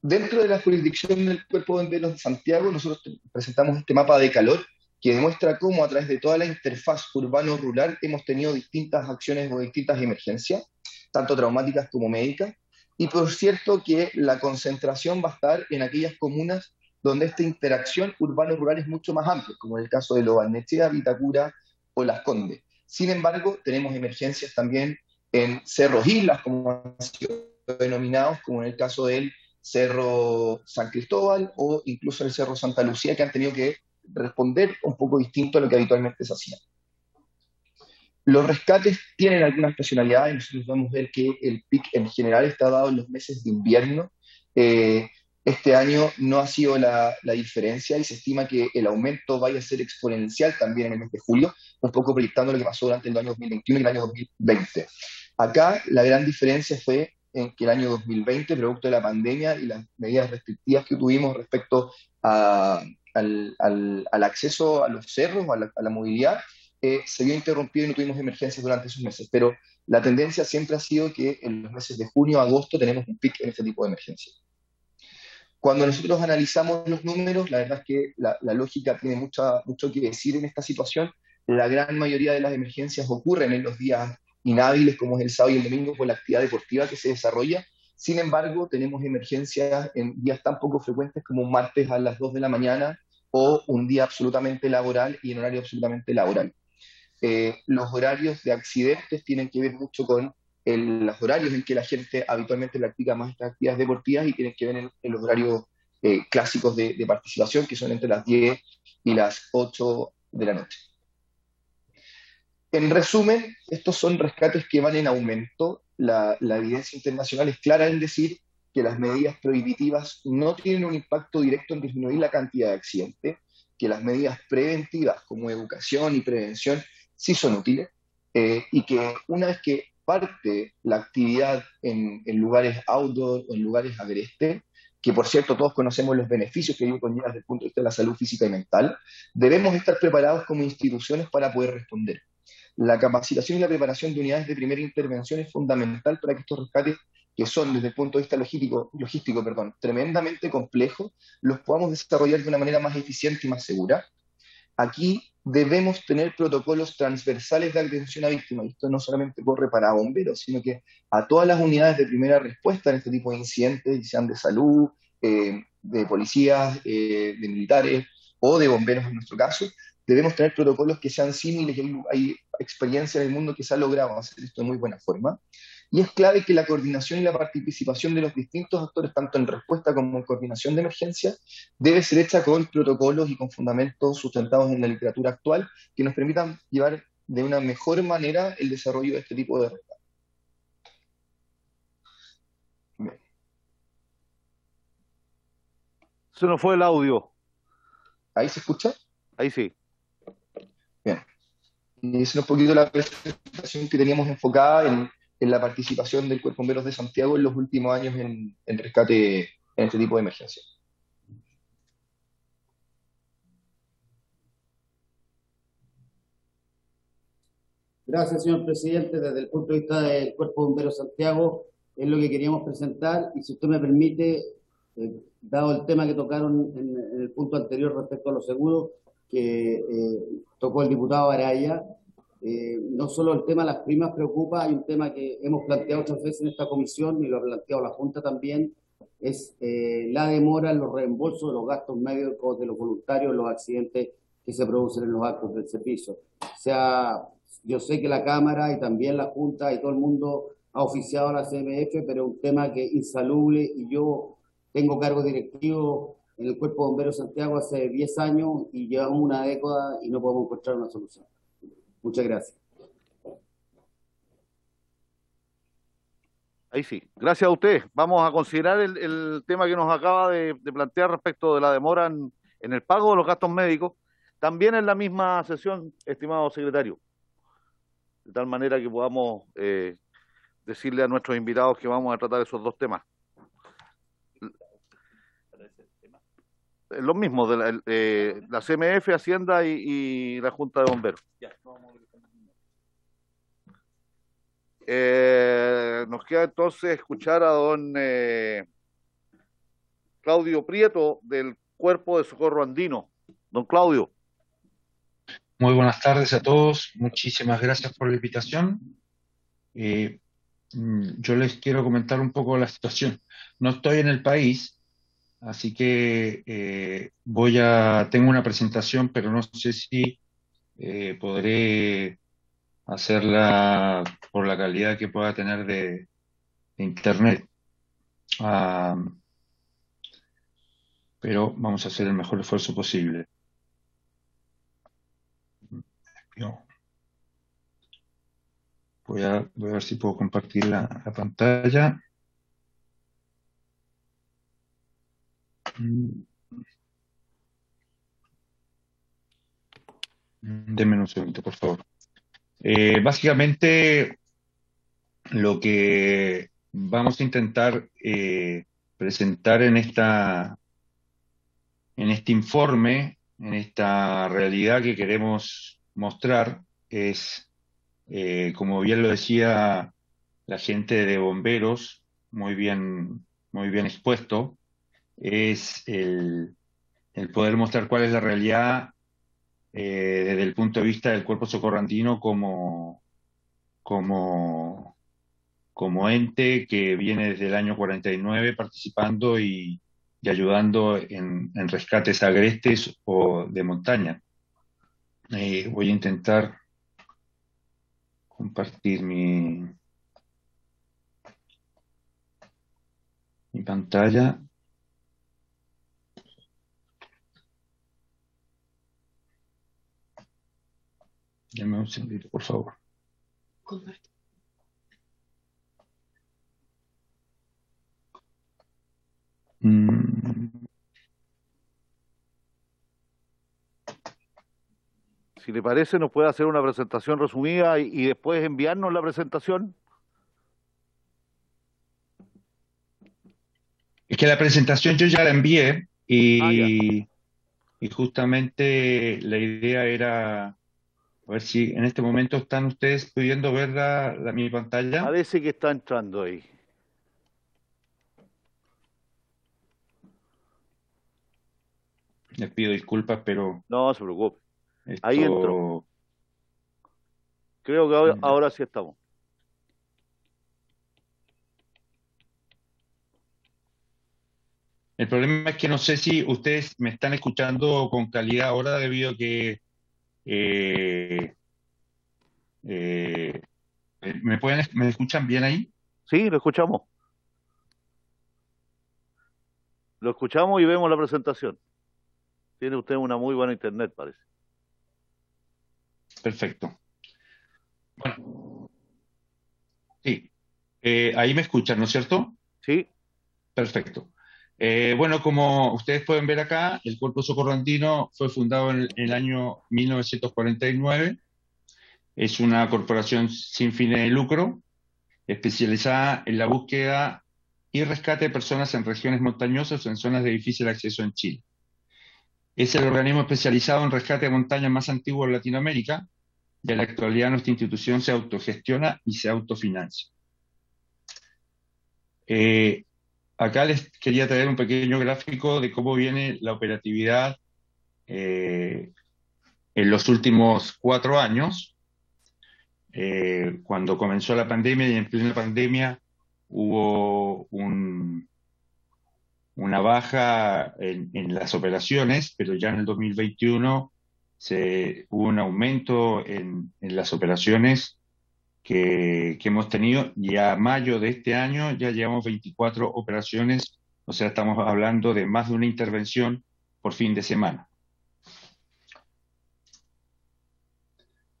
Dentro de la jurisdicción del Cuerpo de Bomberos de Santiago, nosotros presentamos este mapa de calor que demuestra cómo a través de toda la interfaz urbano-rural hemos tenido distintas acciones o distintas emergencias, tanto traumáticas como médicas. Y por cierto que la concentración va a estar en aquellas comunas donde esta interacción urbano-rural es mucho más amplia, como en el caso de Lobarnechea, Vitacura o Las Condes. Sin embargo, tenemos emergencias también en cerros islas, como han sido denominados, como en el caso del Cerro San Cristóbal o incluso el Cerro Santa Lucía, que han tenido que responder un poco distinto a lo que habitualmente se hacía. Los rescates tienen algunas estacionalidades, nosotros vamos a ver que el PIC en general está dado en los meses de invierno. Eh, este año no ha sido la, la, diferencia y se estima que el aumento vaya a ser exponencial también en el mes de julio, un poco proyectando lo que pasó durante el año 2021 y el año 2020. Acá la gran diferencia fue en que el año 2020, producto de la pandemia y las medidas restrictivas que tuvimos respecto al, acceso a los cerros, a la, movilidad, eh, se vio interrumpido y no tuvimos emergencias durante esos meses. Pero la tendencia siempre ha sido que en los meses de junio, agosto, tenemos un pic en este tipo de emergencias. Cuando nosotros analizamos los números, la verdad es que la, la lógica tiene mucha, mucho que decir en esta situación. La gran mayoría de las emergencias ocurren en los días inhábiles como es el sábado y el domingo por la actividad deportiva que se desarrolla. Sin embargo, tenemos emergencias en días tan poco frecuentes como un martes a las 2 de la mañana o un día absolutamente laboral y en horario absolutamente laboral. Eh, los horarios de accidentes tienen que ver mucho con los horarios en que la gente habitualmente practica más estas actividades deportivas y tienen que ver en, los horarios eh, clásicos de, participación, que son entre las 10 y las 8 de la noche. En resumen, estos son rescates que van en aumento. La, evidencia internacional es clara en decir que las medidas prohibitivas no tienen un impacto directo en disminuir la cantidad de accidentes, que las medidas preventivas como educación y prevención sí son útiles eh, y que una vez que parte la actividad en, lugares outdoor o en lugares agrestes, que por cierto todos conocemos los beneficios que ello conlleva desde el punto de vista de la salud física y mental, debemos estar preparados como instituciones para poder responder. La capacitación y la preparación de unidades de primera intervención es fundamental para que estos rescates, que son desde el punto de vista logístico, logístico perdón, tremendamente complejos, los podamos desarrollar de una manera más eficiente y más segura. Aquí debemos tener protocolos transversales de atención a víctimas. Esto no solamente corre para bomberos, sino que a todas las unidades de primera respuesta en este tipo de incidentes, sean de salud, eh, de policías, eh, de militares o de bomberos en nuestro caso, debemos tener protocolos que sean similares, hay, hay experiencia en el mundo que se ha logrado hacer esto de muy buena forma. Y es clave que la coordinación y la participación de los distintos actores, tanto en respuesta como en coordinación de emergencia, debe ser hecha con protocolos y con fundamentos sustentados en la literatura actual que nos permitan llevar de una mejor manera el desarrollo de este tipo de rescate. Se nos fue el audio. ¿Ahí se escucha? Ahí sí. Bien. Y es un poquito la presentación que teníamos enfocada en, la participación del Cuerpo Bomberos de Santiago en los últimos años en, en rescate en este tipo de emergencia. Gracias, señor presidente. Desde el punto de vista del Cuerpo Bombero Santiago, es lo que queríamos presentar y si usted me permite, eh, dado el tema que tocaron en, el punto anterior respecto a los seguros, que eh, tocó el diputado Araya, eh, no solo el tema de las primas preocupa, hay un tema que hemos planteado muchas veces en esta comisión y lo ha planteado la Junta también, es la demora en los reembolsos de los gastos médicos de los voluntarios los accidentes que se producen en los actos del servicio. O sea, yo sé que la Cámara y también la Junta y todo el mundo ha oficiado a la CMF, pero es un tema que es insalubre y yo tengo cargo directivo en el Cuerpo de Bomberos Santiago hace 10 años y llevamos una década y no podemos encontrar una solución. Muchas gracias. Ahí sí. Gracias a usted. Vamos a considerar el, tema que nos acaba de, plantear respecto de la demora en, en el pago de los gastos médicos. También en la misma sesión, estimado secretario de tal manera que podamos eh, decirle a nuestros invitados que vamos a tratar esos dos temas. Lo mismo, de la, eh, la CMF, Hacienda y, la Junta de Bomberos. Eh, nos queda entonces escuchar a don Claudio Prieto del Cuerpo de Socorro Andino. Don Claudio. Muy buenas tardes a todos. Muchísimas gracias por la invitación. Eh, mm, yo les quiero comentar un poco la situación. No estoy en el país, así que eh, voy a tengo una presentación, pero no sé si eh, podré hacerla por la calidad que pueda tener de, internet. Ah, pero vamos a hacer el mejor esfuerzo posible. Voy a, ver si puedo compartir la, pantalla. Denme un segundo, por favor. Eh, básicamente, lo que vamos a intentar eh, presentar en esta en este informe, en esta realidad que queremos mostrar, es eh, como bien lo decía la gente de bomberos, muy bien, muy bien expuesto, es el, poder mostrar cuál es la realidad eh, desde el punto de vista del cuerpo socorrandino como, como, como ente que viene desde el año 49 participando y, ayudando en, rescates agrestes o de montaña. Eh, voy a intentar compartir mi, mi pantalla. Dame un segundito, por favor. Mm. si le parece, nos puede hacer una presentación resumida y, después enviarnos la presentación. Es que la presentación yo ya la envié y, ah, y justamente la idea era a ver si en este momento están ustedes pudiendo ver la, mi pantalla. Parece que está entrando ahí. Les pido disculpas, pero... No, se preocupe. Ahí entró. Creo que ahora, sí estamos. El problema es que no sé si ustedes me están escuchando con calidad ahora debido a que eh, eh, ¿me pueden me escuchan bien ahí? Sí, lo escuchamos. Lo escuchamos y vemos la presentación. Tiene usted una muy buena internet, parece. Perfecto. Bueno. Sí. Eh, ahí me escuchan, ¿no es cierto? Sí. Perfecto. Eh, bueno, como ustedes pueden ver acá, el Cuerpo Socorro Andino fue fundado en el año 1949. Es una corporación sin fines de lucro, especializada en la búsqueda y rescate de personas en regiones montañosas o en zonas de difícil acceso en Chile. Es el organismo especializado en rescate de montañas más antiguo de Latinoamérica y en la actualidad nuestra institución se autogestiona y se autofinancia. Eh, acá les quería traer un pequeño gráfico de cómo viene la operatividad eh, en los últimos cuatro años. Eh, cuando comenzó la pandemia y en plena pandemia hubo una baja en, las operaciones, pero ya en el 2021 se, hubo un aumento en, las operaciones que, hemos tenido y a mayo de este año ya llevamos 24 operaciones, o sea, estamos hablando de más de una intervención por fin de semana.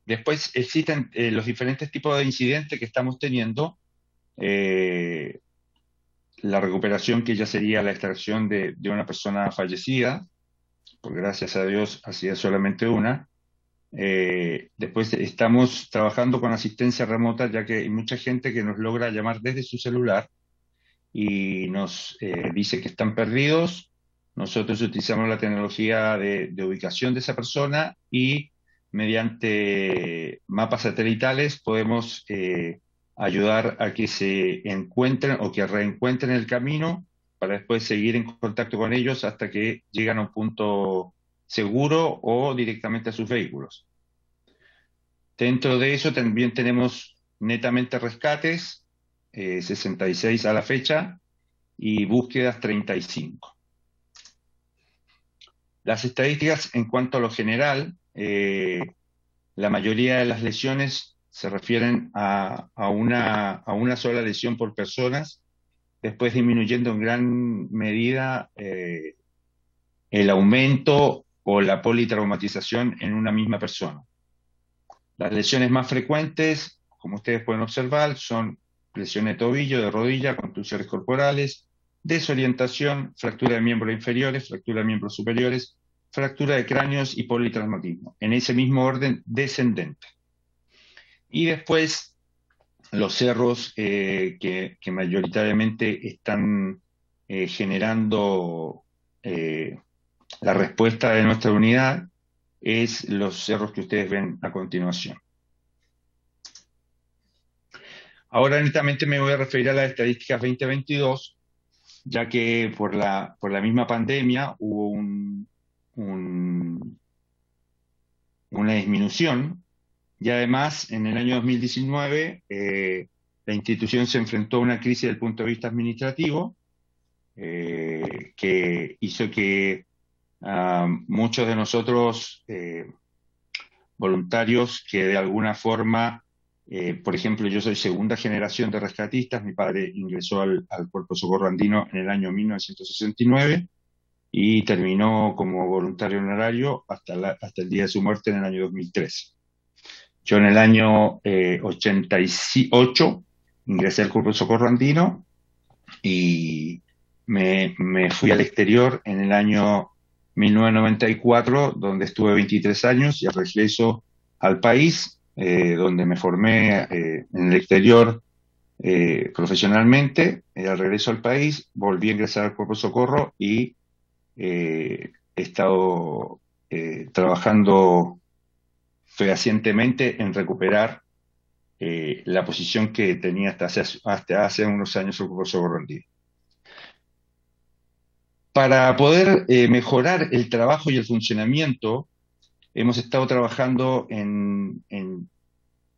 Después existen eh, los diferentes tipos de incidentes que estamos teniendo eh, la recuperación que ya sería la extracción de, una persona fallecida, por gracias a Dios ha sido solamente una. Eh, después estamos trabajando con asistencia remota, ya que hay mucha gente que nos logra llamar desde su celular y nos eh, dice que están perdidos. Nosotros utilizamos la tecnología de, ubicación de esa persona y mediante mapas satelitales podemos eh, ayudar a que se encuentren o que reencuentren el camino para después seguir en contacto con ellos hasta que llegan a un punto seguro o directamente a sus vehículos. Dentro de eso también tenemos netamente rescates, 66 eh, a la fecha, y búsquedas 35. Las estadísticas en cuanto a lo general, eh, la mayoría de las lesiones se refieren a, una, sola lesión por personas, después disminuyendo en gran medida eh, el aumento o la politraumatización en una misma persona. Las lesiones más frecuentes, como ustedes pueden observar, son lesiones de tobillo, de rodilla, contusiones corporales, desorientación, fractura de miembros inferiores, fractura de miembros superiores, fractura de cráneos y politraumatismo, en ese mismo orden descendente. Y después los cerros eh, que, mayoritariamente están eh, generando eh, la respuesta de nuestra unidad es los cerros que ustedes ven a continuación. Ahora netamente me voy a referir a las estadísticas 2022, ya que por la, por la misma pandemia hubo una disminución y además, en el año 2019, eh, la institución se enfrentó a una crisis desde el punto de vista administrativo, eh, que hizo que muchos de nosotros, eh, voluntarios, que de alguna forma, por ejemplo, yo soy segunda generación de rescatistas, mi padre ingresó al, Cuerpo Socorro Andino en el año 1969 y terminó como voluntario honorario hasta, hasta el día de su muerte en el año 2013. Yo en el año 88 eh, ingresé al Cuerpo de Socorro Andino y me, fui al exterior en el año 1994, donde estuve 23 años y regreso al país, eh, donde me formé eh, en el exterior profesionalmente. al regreso al país volví a ingresar al Cuerpo de Socorro y he estado trabajando fehacientemente en recuperar eh, la posición que tenía hasta hace, hasta hace unos años el profesor Rondí. Para poder eh, mejorar el trabajo y el funcionamiento, hemos estado trabajando en,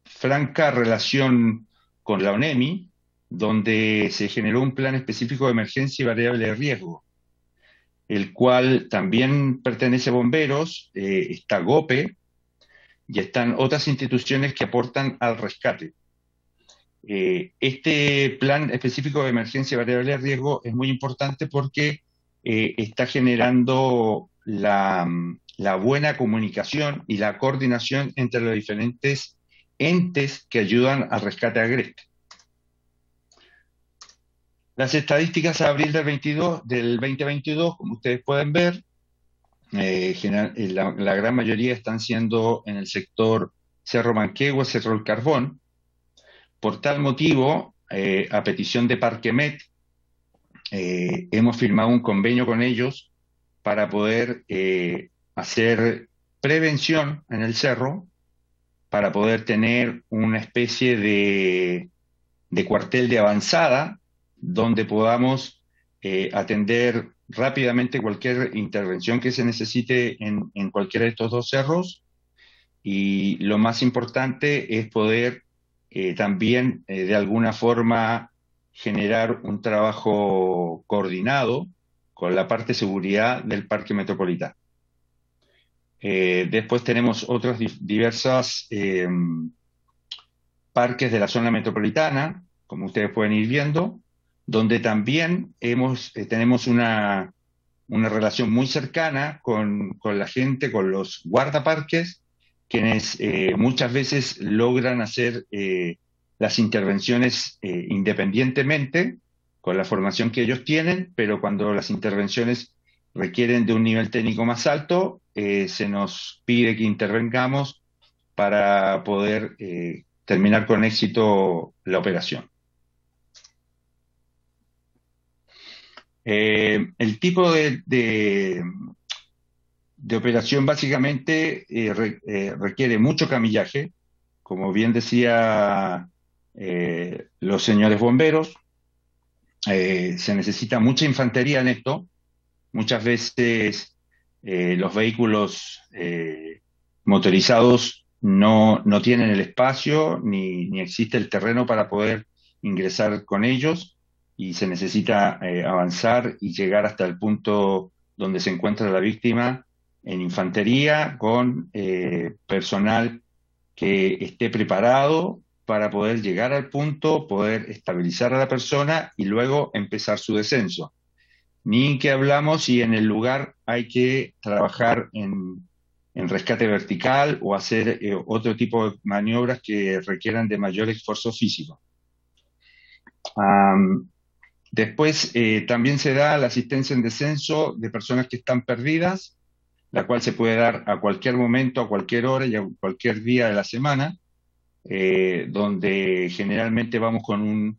franca relación con la ONEMI, donde se generó un plan específico de emergencia y variable de riesgo, el cual también pertenece a bomberos, eh, está GOPE, y están otras instituciones que aportan al rescate. este plan específico de emergencia variable de riesgo es muy importante porque está generando la, buena comunicación y la coordinación entre los diferentes entes que ayudan al rescate agreste. Las estadísticas a abril del, 22, del 2022, como ustedes pueden ver, eh, eh, la, gran mayoría están siendo en el sector Cerro Manquehue, Cerro El Carbón. Por tal motivo, eh, a petición de Parquemet, hemos firmado un convenio con ellos para poder hacer prevención en el cerro para poder tener una especie de, cuartel de avanzada donde podamos eh, atender rápidamente cualquier intervención que se necesite en, cualquiera de estos dos cerros. Y lo más importante es poder eh, también eh, de alguna forma generar un trabajo coordinado con la parte de seguridad del parque metropolitano. Eh, después tenemos otros diversos eh, parques de la zona metropolitana, como ustedes pueden ir viendo, donde también hemos, eh, tenemos una, una, relación muy cercana con, con, la gente, con los guardaparques, quienes muchas veces logran hacer las intervenciones independientemente con la formación que ellos tienen, pero cuando las intervenciones requieren de un nivel técnico más alto, eh, se nos pide que intervengamos para poder eh, terminar con éxito la operación. Eh, el tipo de, de, operación básicamente requiere mucho camillaje, como bien decía los señores bomberos, se necesita mucha infantería en esto, Muchas veces eh, los vehículos eh, motorizados no, no, tienen el espacio ni, ni, existe el terreno para poder ingresar con ellos y se necesita eh, avanzar y llegar hasta el punto donde se encuentra la víctima en infantería con personal que esté preparado para poder llegar al punto, poder estabilizar a la persona y luego empezar su descenso ni que hablamos si en el lugar hay que trabajar en, rescate vertical o hacer eh, otro tipo de maniobras que requieran de mayor esfuerzo físico. después eh, también se da la asistencia en descenso de personas que están perdidas, la cual se puede dar a cualquier momento, a cualquier hora y a cualquier día de la semana, eh, donde generalmente vamos con un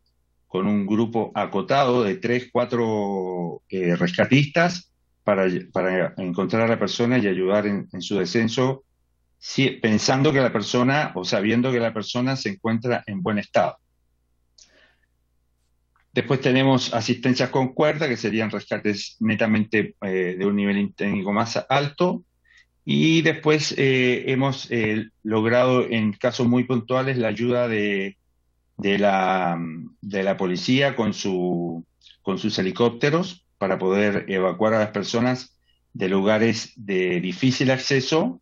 con un grupo acotado de tres, cuatro eh, rescatistas para, para, encontrar a la persona y ayudar en, su descenso, pensando que la persona o sabiendo que la persona se encuentra en buen estado. Después tenemos asistencias con cuerda, que serían rescates netamente eh, de un nivel técnico más alto. Y después eh, hemos logrado en casos muy puntuales la ayuda de de la, de la policía con, su, con sus helicópteros para poder evacuar a las personas de lugares de difícil acceso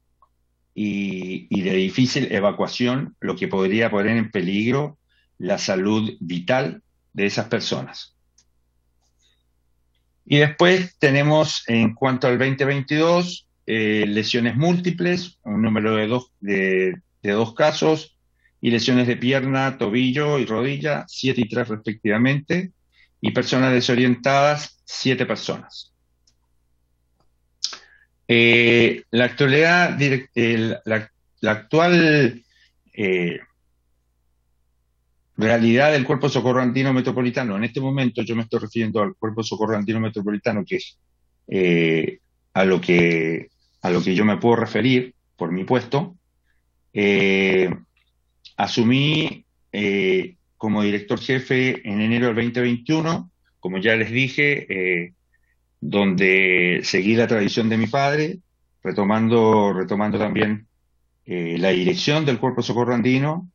y, y, de difícil evacuación, lo que podría poner en peligro la salud vital de esas personas. Y después tenemos, en cuanto al 2022, eh, lesiones múltiples, un número de dos, de, dos casos, y lesiones de pierna, tobillo y rodilla, 7 y 3 respectivamente, y personas desorientadas, 7 personas. Eh, la actualidad, la, actual eh, realidad del Cuerpo Socorro Andino Metropolitano, en este momento yo me estoy refiriendo al Cuerpo Socorro Andino Metropolitano, que es a, lo que, a lo que yo me puedo referir por mi puesto, Asumí eh, como director jefe en enero del 2021, como ya les dije, eh, donde seguí la tradición de mi padre, retomando, retomando también eh, la dirección del Cuerpo Socorro Andino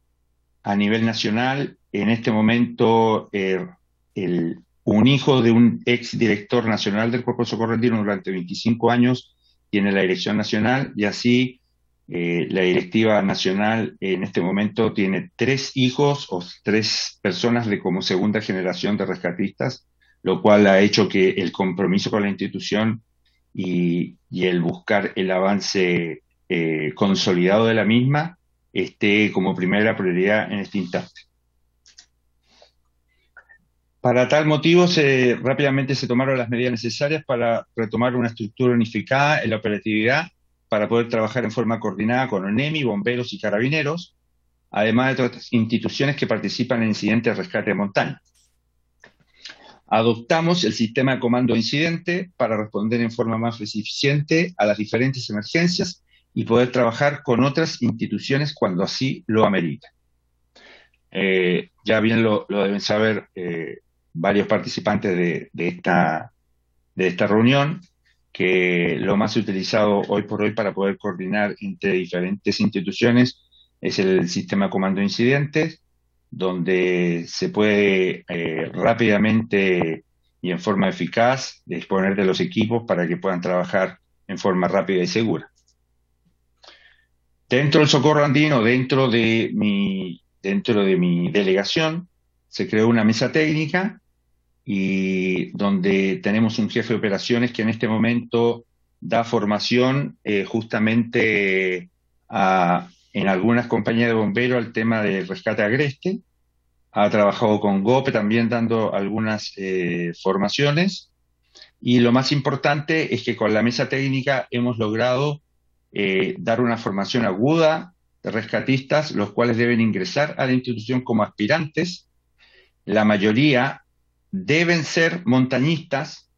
a nivel nacional. En este momento, el, un hijo de un ex director nacional del Cuerpo Socorro Andino durante 25 años tiene la dirección nacional y así Eh, la directiva nacional en este momento tiene tres hijos o tres personas de como segunda generación de rescatistas, lo cual ha hecho que el compromiso con la institución y, el buscar el avance eh, consolidado de la misma esté como primera prioridad en este instante. Para tal motivo, se, rápidamente se tomaron las medidas necesarias para retomar una estructura unificada en la operatividad para poder trabajar en forma coordinada con ONEMI, bomberos y carabineros, además de otras instituciones que participan en incidentes de rescate de montaña. Adoptamos el sistema de comando de incidente para responder en forma más eficiente a las diferentes emergencias y poder trabajar con otras instituciones cuando así lo ameriten. Eh, ya bien lo, deben saber eh, varios participantes de, esta, de esta reunión, que lo más utilizado hoy por hoy para poder coordinar entre diferentes instituciones es el sistema comando de incidentes, donde se puede eh, rápidamente y en forma eficaz disponer de los equipos para que puedan trabajar en forma rápida y segura. Dentro del Socorro Andino, dentro de mi, dentro de mi delegación, se creó una mesa técnica y donde tenemos un jefe de operaciones que en este momento da formación eh, justamente en algunas compañías de bomberos al tema del rescate agreste. Ha trabajado con GOPE también dando algunas eh, formaciones. Y lo más importante es que con la mesa técnica hemos logrado eh, dar una formación aguda de rescatistas, los cuales deben ingresar a la institución como aspirantes. La mayoría deben ser montañistas,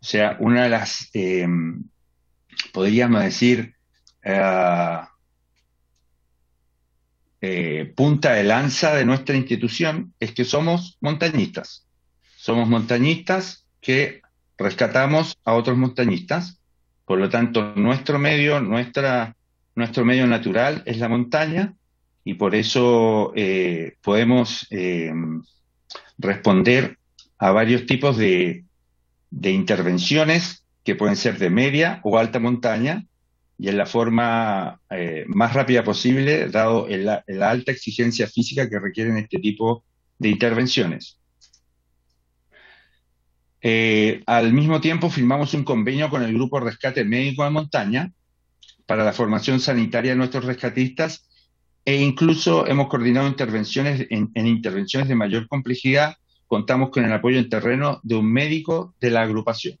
o sea, una de las, eh, podríamos decir, eh, punta de lanza de nuestra institución es que somos montañistas. Somos montañistas que rescatamos a otros montañistas por lo tanto, nuestro medio, nuestra, nuestro medio natural es la montaña y por eso eh, podemos eh, responder a varios tipos de, intervenciones que pueden ser de media o alta montaña y en la forma eh, más rápida posible, dado la alta exigencia física que requieren este tipo de intervenciones. Eh, al mismo tiempo firmamos un convenio con el Grupo Rescate Médico de Montaña para la formación sanitaria de nuestros rescatistas e incluso hemos coordinado intervenciones en, intervenciones de mayor complejidad. Contamos con el apoyo en terreno de un médico de la agrupación.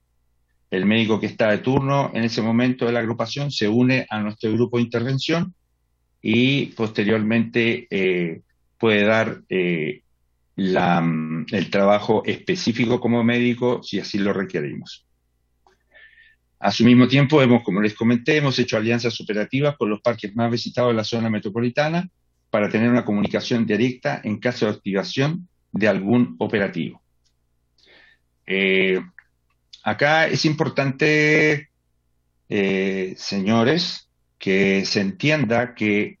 El médico que está de turno en ese momento de la agrupación se une a nuestro grupo de intervención y posteriormente eh, puede dar eh, el trabajo específico como médico si así lo requerimos. A su mismo tiempo, hemos, como les comenté, hemos hecho alianzas operativas con los parques más visitados de la zona metropolitana para tener una comunicación directa en caso de activación de algún operativo. Eh, acá es importante, eh, señores, que se entienda que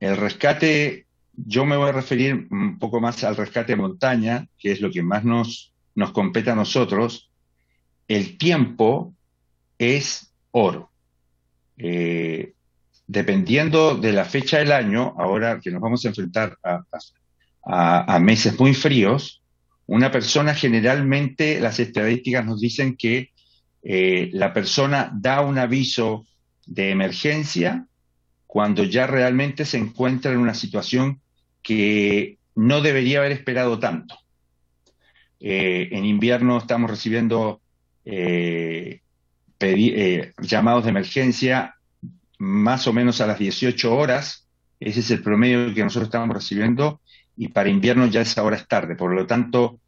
el rescate yo me voy a referir un poco más al rescate de montaña, que es lo que más nos, nos compete a nosotros. El tiempo es oro. Eh, dependiendo de la fecha del año, ahora que nos vamos a enfrentar a, meses muy fríos, una persona generalmente, las estadísticas nos dicen que eh, la persona da un aviso de emergencia cuando ya realmente se encuentra en una situación que no debería haber esperado tanto. Eh, en invierno estamos recibiendo eh, llamados de emergencia más o menos a las 18 horas. Ese es el promedio que nosotros estamos recibiendo y para invierno ya esa hora es tarde. Por lo tanto,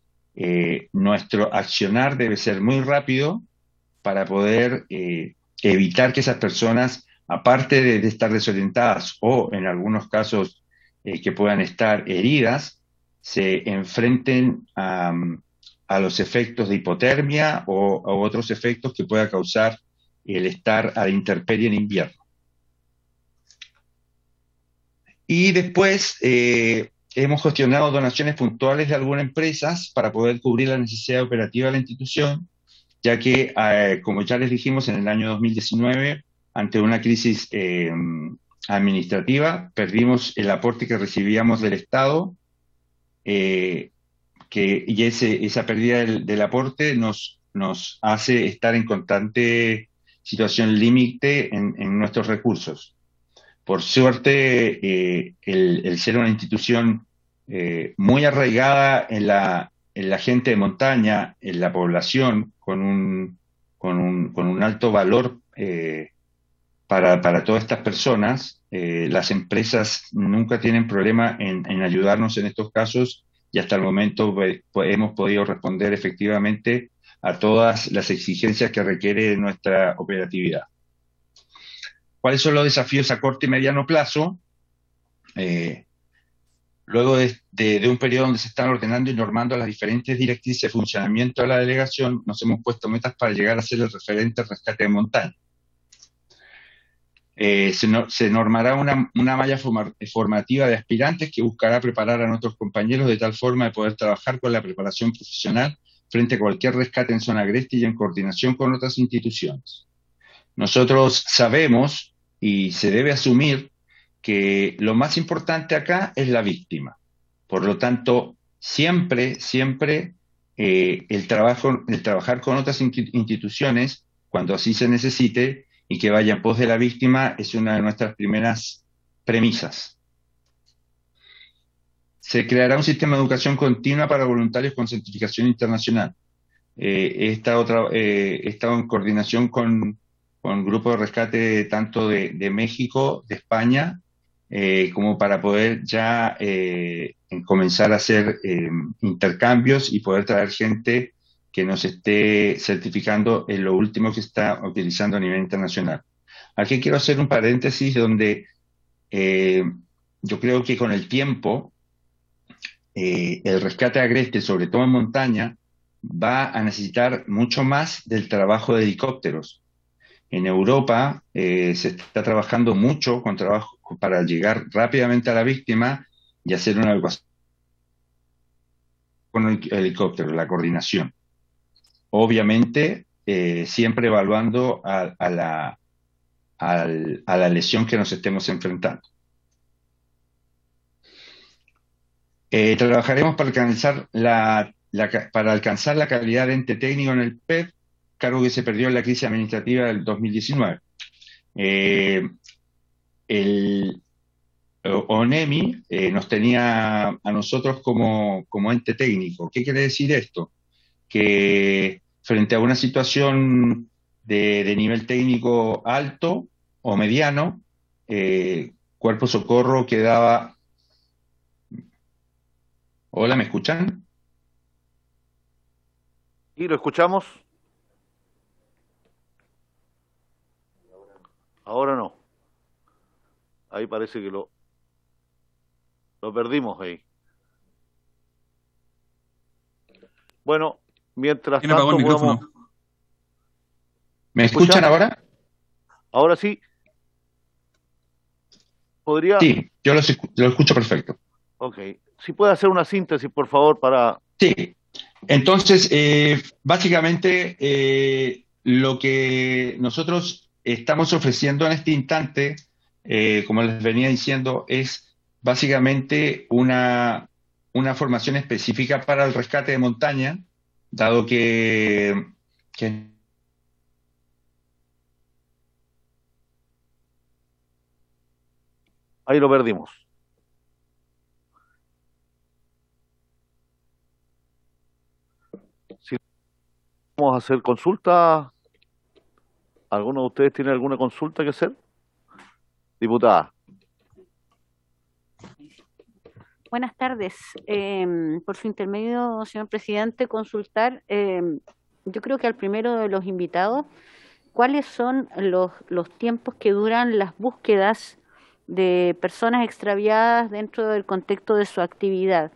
nuestro accionar debe ser muy rápido para poder evitar que esas personas, aparte de estar desorientadas o en algunos casos eh, que puedan estar heridas se enfrenten a, los efectos de hipotermia o a otros efectos que pueda causar el estar a la intemperie en invierno. Y después eh, hemos gestionado donaciones puntuales de algunas empresas para poder cubrir la necesidad operativa de la institución, ya que, eh, como ya les dijimos, en el año 2019, ante una crisis administrativa, perdimos el aporte que recibíamos del Estado, eh, que, y ese, esa pérdida del, aporte nos, nos hace estar en constante situación límite en, nuestros recursos. Por suerte, eh, el, ser una institución eh, muy arraigada en la, en la gente de montaña, en la población, con un, con un, con un alto valor eh, para, todas estas personas, las empresas nunca tienen problema en, en, ayudarnos en estos casos y hasta el momento hemos podido responder efectivamente a todas las exigencias que requiere nuestra operatividad. ¿Cuáles son los desafíos a corto y mediano plazo? Eh, luego de, un periodo donde se están ordenando y normando las diferentes directrices de funcionamiento de la delegación, nos hemos puesto metas para llegar a ser el referente al rescate de montaña. Eh, se, normará una, malla formativa de aspirantes que buscará preparar a nuestros compañeros de tal forma de poder trabajar con la preparación profesional frente a cualquier rescate en zona agreste y en coordinación con otras instituciones. Nosotros sabemos y se debe asumir que lo más importante acá es la víctima. Por lo tanto, siempre, siempre eh, el, trabajo, el trabajar con otras instituciones, cuando así se necesite, y que vaya en pos de la víctima, es una de nuestras primeras premisas. Se creará un sistema de educación continua para voluntarios con certificación internacional. Eh, esta otra, eh, he estado en coordinación con, con grupos de rescate tanto de, México, de España, eh, como para poder ya eh, comenzar a hacer intercambios y poder traer gente que nos esté certificando en lo último que está utilizando a nivel internacional. Aquí quiero hacer un paréntesis donde yo creo que con el tiempo eh, el rescate agreste, sobre todo en montaña, va a necesitar mucho más del trabajo de helicópteros. En Europa eh, se está trabajando mucho con trabajo para llegar rápidamente a la víctima y hacer una evacuación con el helicóptero, la coordinación. Obviamente, eh, siempre evaluando a, la, a la lesión que nos estemos enfrentando. Eh, trabajaremos para alcanzar la, para alcanzar la calidad de ente técnico en el PEP, cargo que se perdió en la crisis administrativa del 2019. Eh, el ONEMI eh, nos tenía a nosotros como, ente técnico. ¿Qué quiere decir esto? Que frente a una situación de, nivel técnico alto o mediano, Cuerpo Socorro quedaba Hola, ¿me escuchan? Y lo escuchamos. Ahora no. Ahí parece que lo lo perdimos ahí. Bueno, mientras tanto ¿Me escuchan ahora? Ahora sí. ¿Podría? Sí, yo lo, lo escucho perfecto. Ok si puede hacer una síntesis, por favor, para... Sí, entonces, eh, básicamente, eh, lo que nosotros estamos ofreciendo en este instante, eh, como les venía diciendo, es básicamente una, una formación específica para el rescate de montaña, dado que, Ahí lo perdimos. vamos a hacer consulta. ¿Alguno de ustedes tiene alguna consulta que hacer? Diputada. Buenas tardes. Em, por su intermedio, señor presidente, consultar, em, yo creo que al primero de los invitados, ¿cuáles son los, los tiempos que duran las búsquedas de personas extraviadas dentro del contexto de su actividad?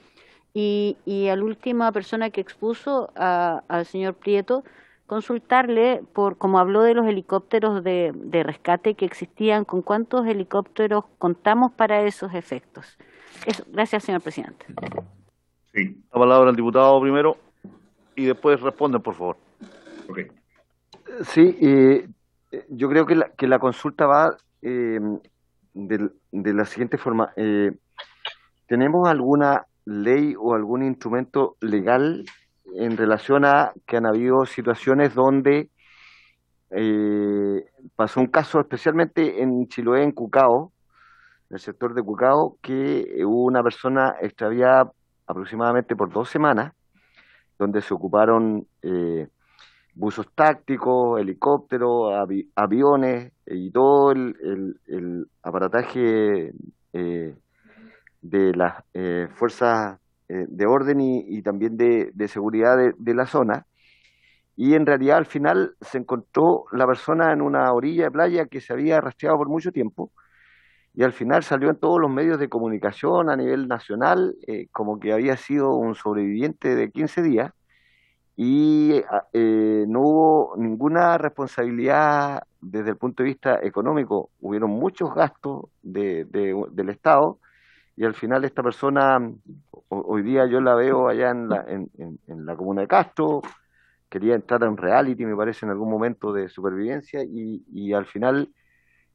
Y, y a la última persona que expuso, al señor Prieto, consultarle por, como habló de los helicópteros de, rescate que existían, con cuántos helicópteros contamos para esos efectos. gracias, señor presidente. Sí. La palabra al diputado primero y después responden, por favor. Sí, eh, yo creo que la, que la consulta va eh, de, la siguiente forma. Eh, ¿Tenemos alguna ley o algún instrumento legal en relación a que han habido situaciones donde eh, pasó un caso especialmente en Chiloé, en Cucao, en el sector de Cucao, que hubo una persona extraviada aproximadamente por dos semanas, donde se ocuparon eh, buzos tácticos, helicópteros, aviones y todo el, aparataje eh, de las eh, de orden y, también de, seguridad de, la zona. Y en realidad al final se encontró la persona en una orilla de playa que se había rastreado por mucho tiempo y al final salió en todos los medios de comunicación a nivel nacional eh, como que había sido un sobreviviente de 15 días y eh, no hubo ninguna responsabilidad desde el punto de vista económico. Hubieron muchos gastos de, del Estado y al final esta persona, hoy día yo la veo allá en la, en, la comuna de Castro, quería entrar en reality, me parece, en algún momento de supervivencia y, y al final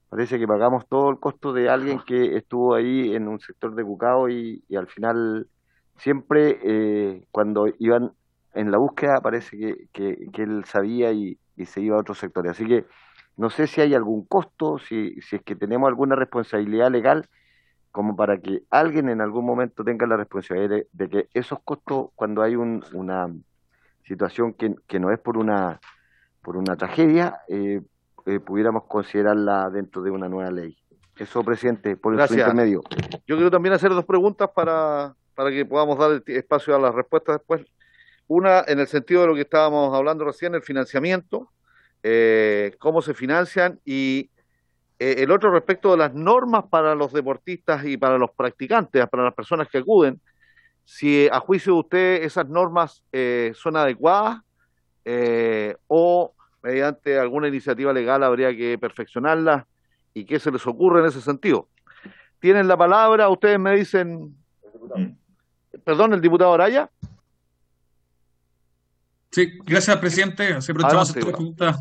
parece que pagamos todo el costo de alguien que estuvo ahí en un sector de Cucao y, al final siempre eh, cuando iban en la búsqueda parece que, que, él sabía y, se iba a otro sector. Así que no sé si hay algún costo, si, si es que tenemos alguna responsabilidad legal como para que alguien en algún momento tenga la responsabilidad de, que esos costos, cuando hay una situación que, que no es por una por una tragedia, eh, eh, pudiéramos considerarla dentro de una nueva ley. Eso, presidente, por el intermedio. Yo quiero también hacer dos preguntas para, para que podamos dar espacio a las respuestas después. Una, en el sentido de lo que estábamos hablando recién, el financiamiento, eh, cómo se financian, y eh, el otro respecto de las normas para los deportistas y para los practicantes, para las personas que acuden, si a juicio de usted esas normas son adecuadas o mediante alguna iniciativa legal habría que perfeccionarla y qué se les ocurre en ese sentido. Tienen la palabra, ustedes me dicen, perdón, el diputado Araya. Sí, gracias, presidente. Así aprovechamos esta pregunta.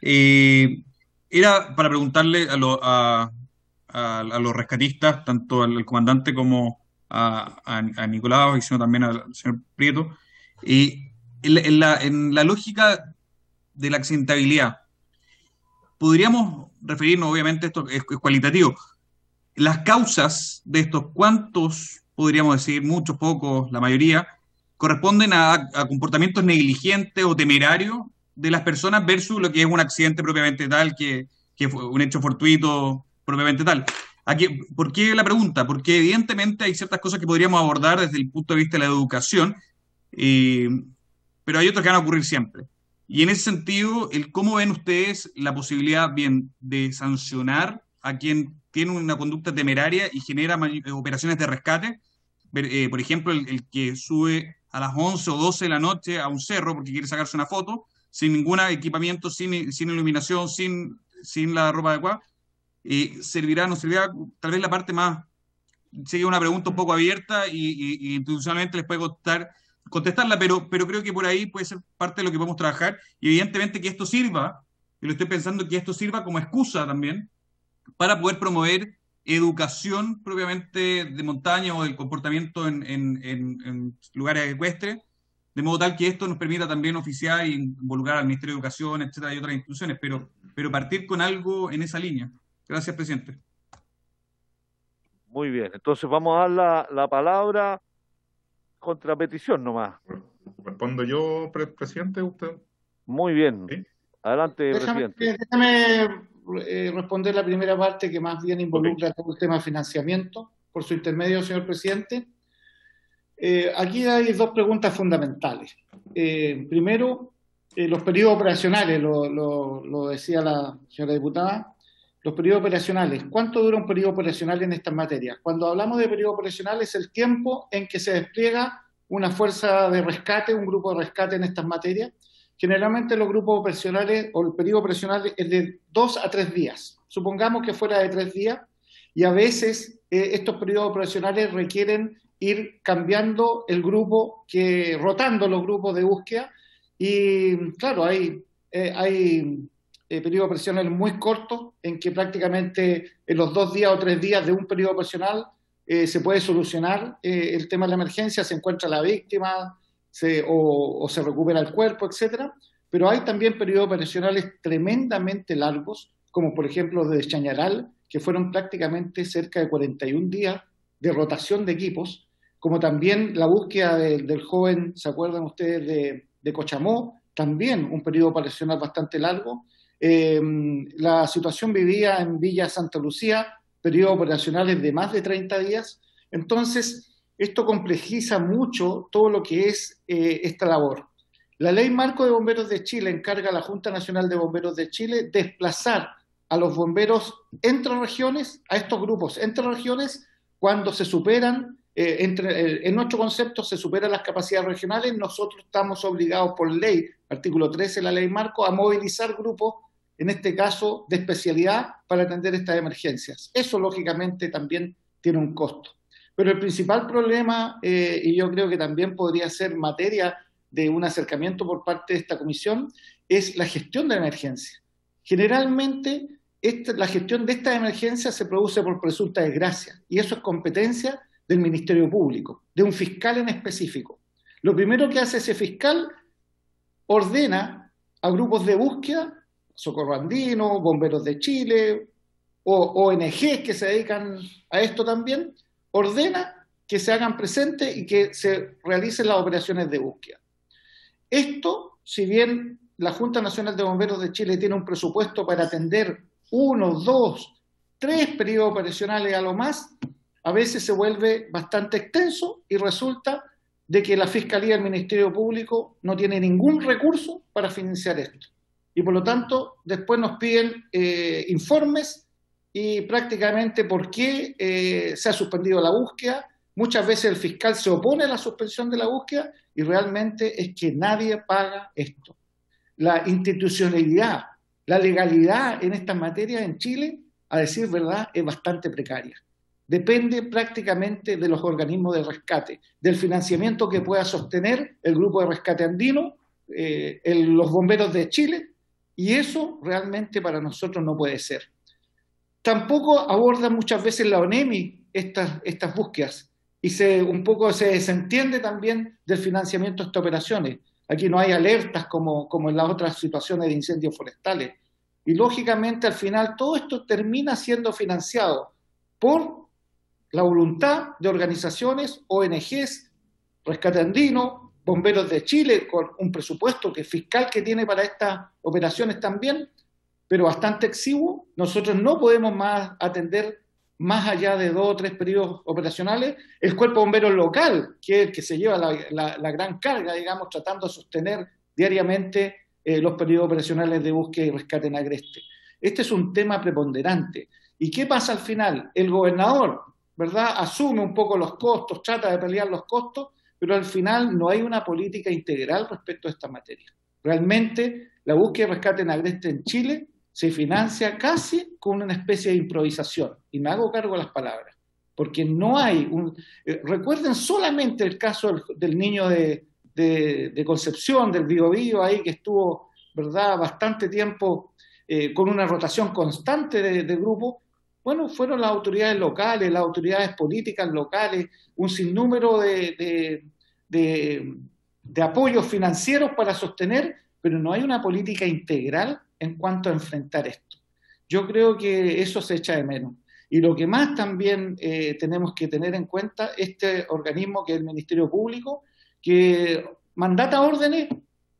Eh, era para preguntarle a, a, los rescatistas, tanto al, comandante como a, Nicolás y sino también al señor Prieto, y en la, en la lógica de la accidentabilidad. Podríamos referirnos, obviamente, esto es, cualitativo. Las causas de estos, ¿cuántos podríamos decir? Muchos, pocos, la mayoría, corresponden a, comportamientos negligentes o temerarios de las personas versus lo que es un accidente propiamente tal, que, que fue un hecho fortuito propiamente tal. Aquí, ¿Por qué la pregunta? Porque evidentemente hay ciertas cosas que podríamos abordar desde el punto de vista de la educación, eh, pero hay otras que van a ocurrir siempre. Y en ese sentido, el cómo ven ustedes la posibilidad bien de sancionar a quien tiene una conducta temeraria y genera operaciones de rescate. Eh, por ejemplo, el, que sube a las 11 o 12 de la noche a un cerro porque quiere sacarse una foto, sin ningún equipamiento, sin, sin iluminación, sin, sin la ropa adecuada. Eh, servirá, no servirá, tal vez la parte más, sigue una pregunta un poco abierta y, y, institucionalmente les puede costar contestarla, pero, pero creo que por ahí puede ser parte de lo que podemos trabajar y evidentemente que esto sirva, y lo estoy pensando que esto sirva como excusa también para poder promover educación propiamente de montaña o del comportamiento en, en, en, lugares ecuestres, de modo tal que esto nos permita también oficiar e involucrar al Ministerio de Educación, etcétera, y otras instituciones, pero, pero partir con algo en esa línea. Gracias, presidente. Muy bien, entonces vamos a dar la, la palabra contrapetición nomás. ¿Respondo yo, presidente, usted? Muy bien. Adelante, presidente. Déjame eh, responder la primera parte que más bien involucra todo el tema de financiamiento. Por su intermedio, señor presidente. Eh, aquí hay dos preguntas fundamentales. Eh, primero, los periodos operacionales, lo, decía la señora diputada, los periodos operacionales. ¿Cuánto dura un periodo operacional en estas materias? Cuando hablamos de periodo operacional es el tiempo en que se despliega una fuerza de rescate, un grupo de rescate en estas materias. Generalmente los grupos operacionales o el periodo operacional es de dos a tres días. Supongamos que fuera de tres días y a veces eh, estos periodos operacionales requieren ir cambiando el grupo, que rotando los grupos de búsqueda y claro, hay, eh, hay eh, periodos operacionales muy cortos, en que prácticamente en los dos días o tres días de un periodo operacional eh, se puede solucionar eh, el tema de la emergencia, se encuentra la víctima o, se recupera el cuerpo, etcétera. Pero hay también periodos operacionales tremendamente largos, como por ejemplo de Chañaral, que fueron prácticamente cerca de 41 días de rotación de equipos, como también la búsqueda del joven, ¿se acuerdan ustedes de, Cochamó? También un periodo operacional bastante largo. Eh, la situación vivía en Villa Santa Lucía, periodos operacionales de más de 30 días. Entonces, esto complejiza mucho todo lo que es eh, esta labor. La ley marco de bomberos de Chile encarga a la Junta Nacional de Bomberos de Chile desplazar a los bomberos entre regiones, a estos grupos entre regiones, cuando se superan, eh, entre, eh, en nuestro concepto se superan las capacidades regionales, nosotros estamos obligados por ley, artículo 13 de la ley marco, a movilizar grupos en este caso de especialidad para atender estas emergencias. Eso lógicamente también tiene un costo. Pero el principal problema, eh, y yo creo que también podría ser materia de un acercamiento por parte de esta comisión, es la gestión de emergencia. Generalmente la gestión de estas emergencias se produce por presunta desgracia y eso es competencia del Ministerio Público, de un fiscal en específico. Lo primero que hace ese fiscal ordena a grupos de búsqueda Socorro Andino, Bomberos de Chile, o ONGs que se dedican a esto también, ordena que se hagan presentes y que se realicen las operaciones de búsqueda. Esto, si bien la Junta Nacional de Bomberos de Chile tiene un presupuesto para atender uno, dos, tres periodos operacionales a lo más, a veces se vuelve bastante extenso y resulta de que la Fiscalía el Ministerio Público no tiene ningún recurso para financiar esto y por lo tanto después nos piden eh, informes y prácticamente por qué eh, se ha suspendido la búsqueda. Muchas veces el fiscal se opone a la suspensión de la búsqueda y realmente es que nadie paga esto. La institucionalidad, la legalidad en estas materias en Chile, a decir verdad, es bastante precaria. Depende prácticamente de los organismos de rescate, del financiamiento que pueda sostener el grupo de rescate andino, eh, los bomberos de Chile y eso realmente para nosotros no puede ser. Tampoco aborda muchas veces la ONEMI estas, estas búsquedas y se, un poco se desentiende también del financiamiento de estas operaciones. Aquí no hay alertas como, como en las otras situaciones de incendios forestales. Y lógicamente al final todo esto termina siendo financiado por la voluntad de organizaciones, ONGs, Rescate Andino, Bomberos de Chile, con un presupuesto que fiscal que tiene para estas operaciones también, pero bastante exiguo. Nosotros no podemos más atender más allá de dos o tres periodos operacionales. El cuerpo bombero local, que es el que se lleva la, gran carga, digamos, tratando de sostener diariamente eh, los periodos operacionales de búsqueda y rescate en agreste. Este es un tema preponderante. ¿Y qué pasa al final? El gobernador, ¿verdad? Asume un poco los costos, trata de pelear los costos, pero al final no hay una política integral respecto a esta materia. Realmente la búsqueda de rescate en agreste en Chile se financia casi con una especie de improvisación, y me hago cargo de las palabras, porque no hay un... Eh, recuerden solamente el caso del, niño de, Concepción, del Bio Bio, ahí que estuvo, ¿verdad?, bastante tiempo eh, con una rotación constante de, de grupo, bueno, fueron las autoridades locales, las autoridades políticas locales, un sinnúmero de, de, apoyos financieros para sostener, pero no hay una política integral en cuanto a enfrentar esto. Yo creo que eso se echa de menos. Y lo que más también eh, tenemos que tener en cuenta, este organismo que es el Ministerio Público, que mandata órdenes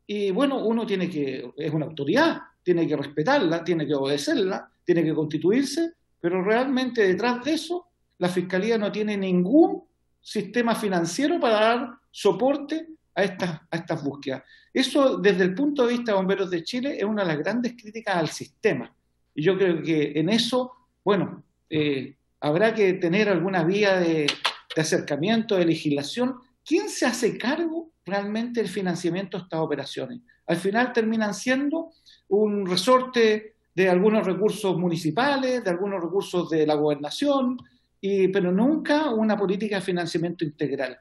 y bueno, uno tiene que, es una autoridad, tiene que respetarla, tiene que obedecerla, tiene que constituirse, pero realmente detrás de eso la Fiscalía no tiene ningún sistema financiero para dar soporte a estas, a estas búsquedas. Eso, desde el punto de vista de Bomberos de Chile, es una de las grandes críticas al sistema. Y yo creo que en eso, bueno, eh, habrá que tener alguna vía de, de acercamiento, de legislación. ¿Quién se hace cargo realmente del financiamiento de estas operaciones? Al final terminan siendo un resorte de algunos recursos municipales, de algunos recursos de la gobernación, y, pero nunca una política de financiamiento integral.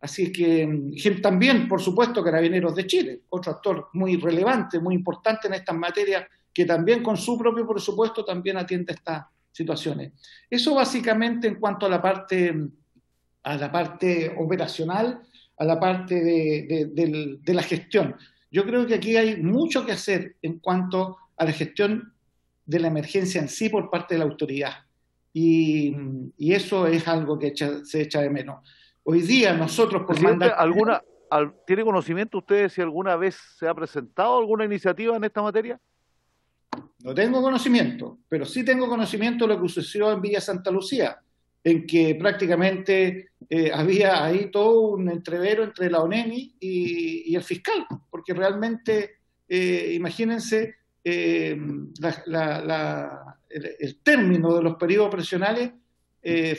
Así que mm, también, por supuesto, Carabineros de Chile, otro actor muy relevante, muy importante en estas materias que también con su propio presupuesto también atiende estas situaciones. Eso básicamente en cuanto a la parte, a la parte operacional, a la parte de, de la gestión. Yo creo que aquí hay mucho que hacer en cuanto a la gestión de la emergencia en sí por parte de la autoridad. Y, eso es algo que se echa de menos. Hoy día nosotros por mandar... ¿alguna, ¿Tiene conocimiento usted si alguna vez se ha presentado alguna iniciativa en esta materia? No tengo conocimiento, pero sí tengo conocimiento de lo que sucedió en Villa Santa Lucía, en que prácticamente eh, había ahí todo un entrevero entre la ONEMI y, el fiscal, porque realmente, eh, imagínense, eh, el, término de los periodos presionales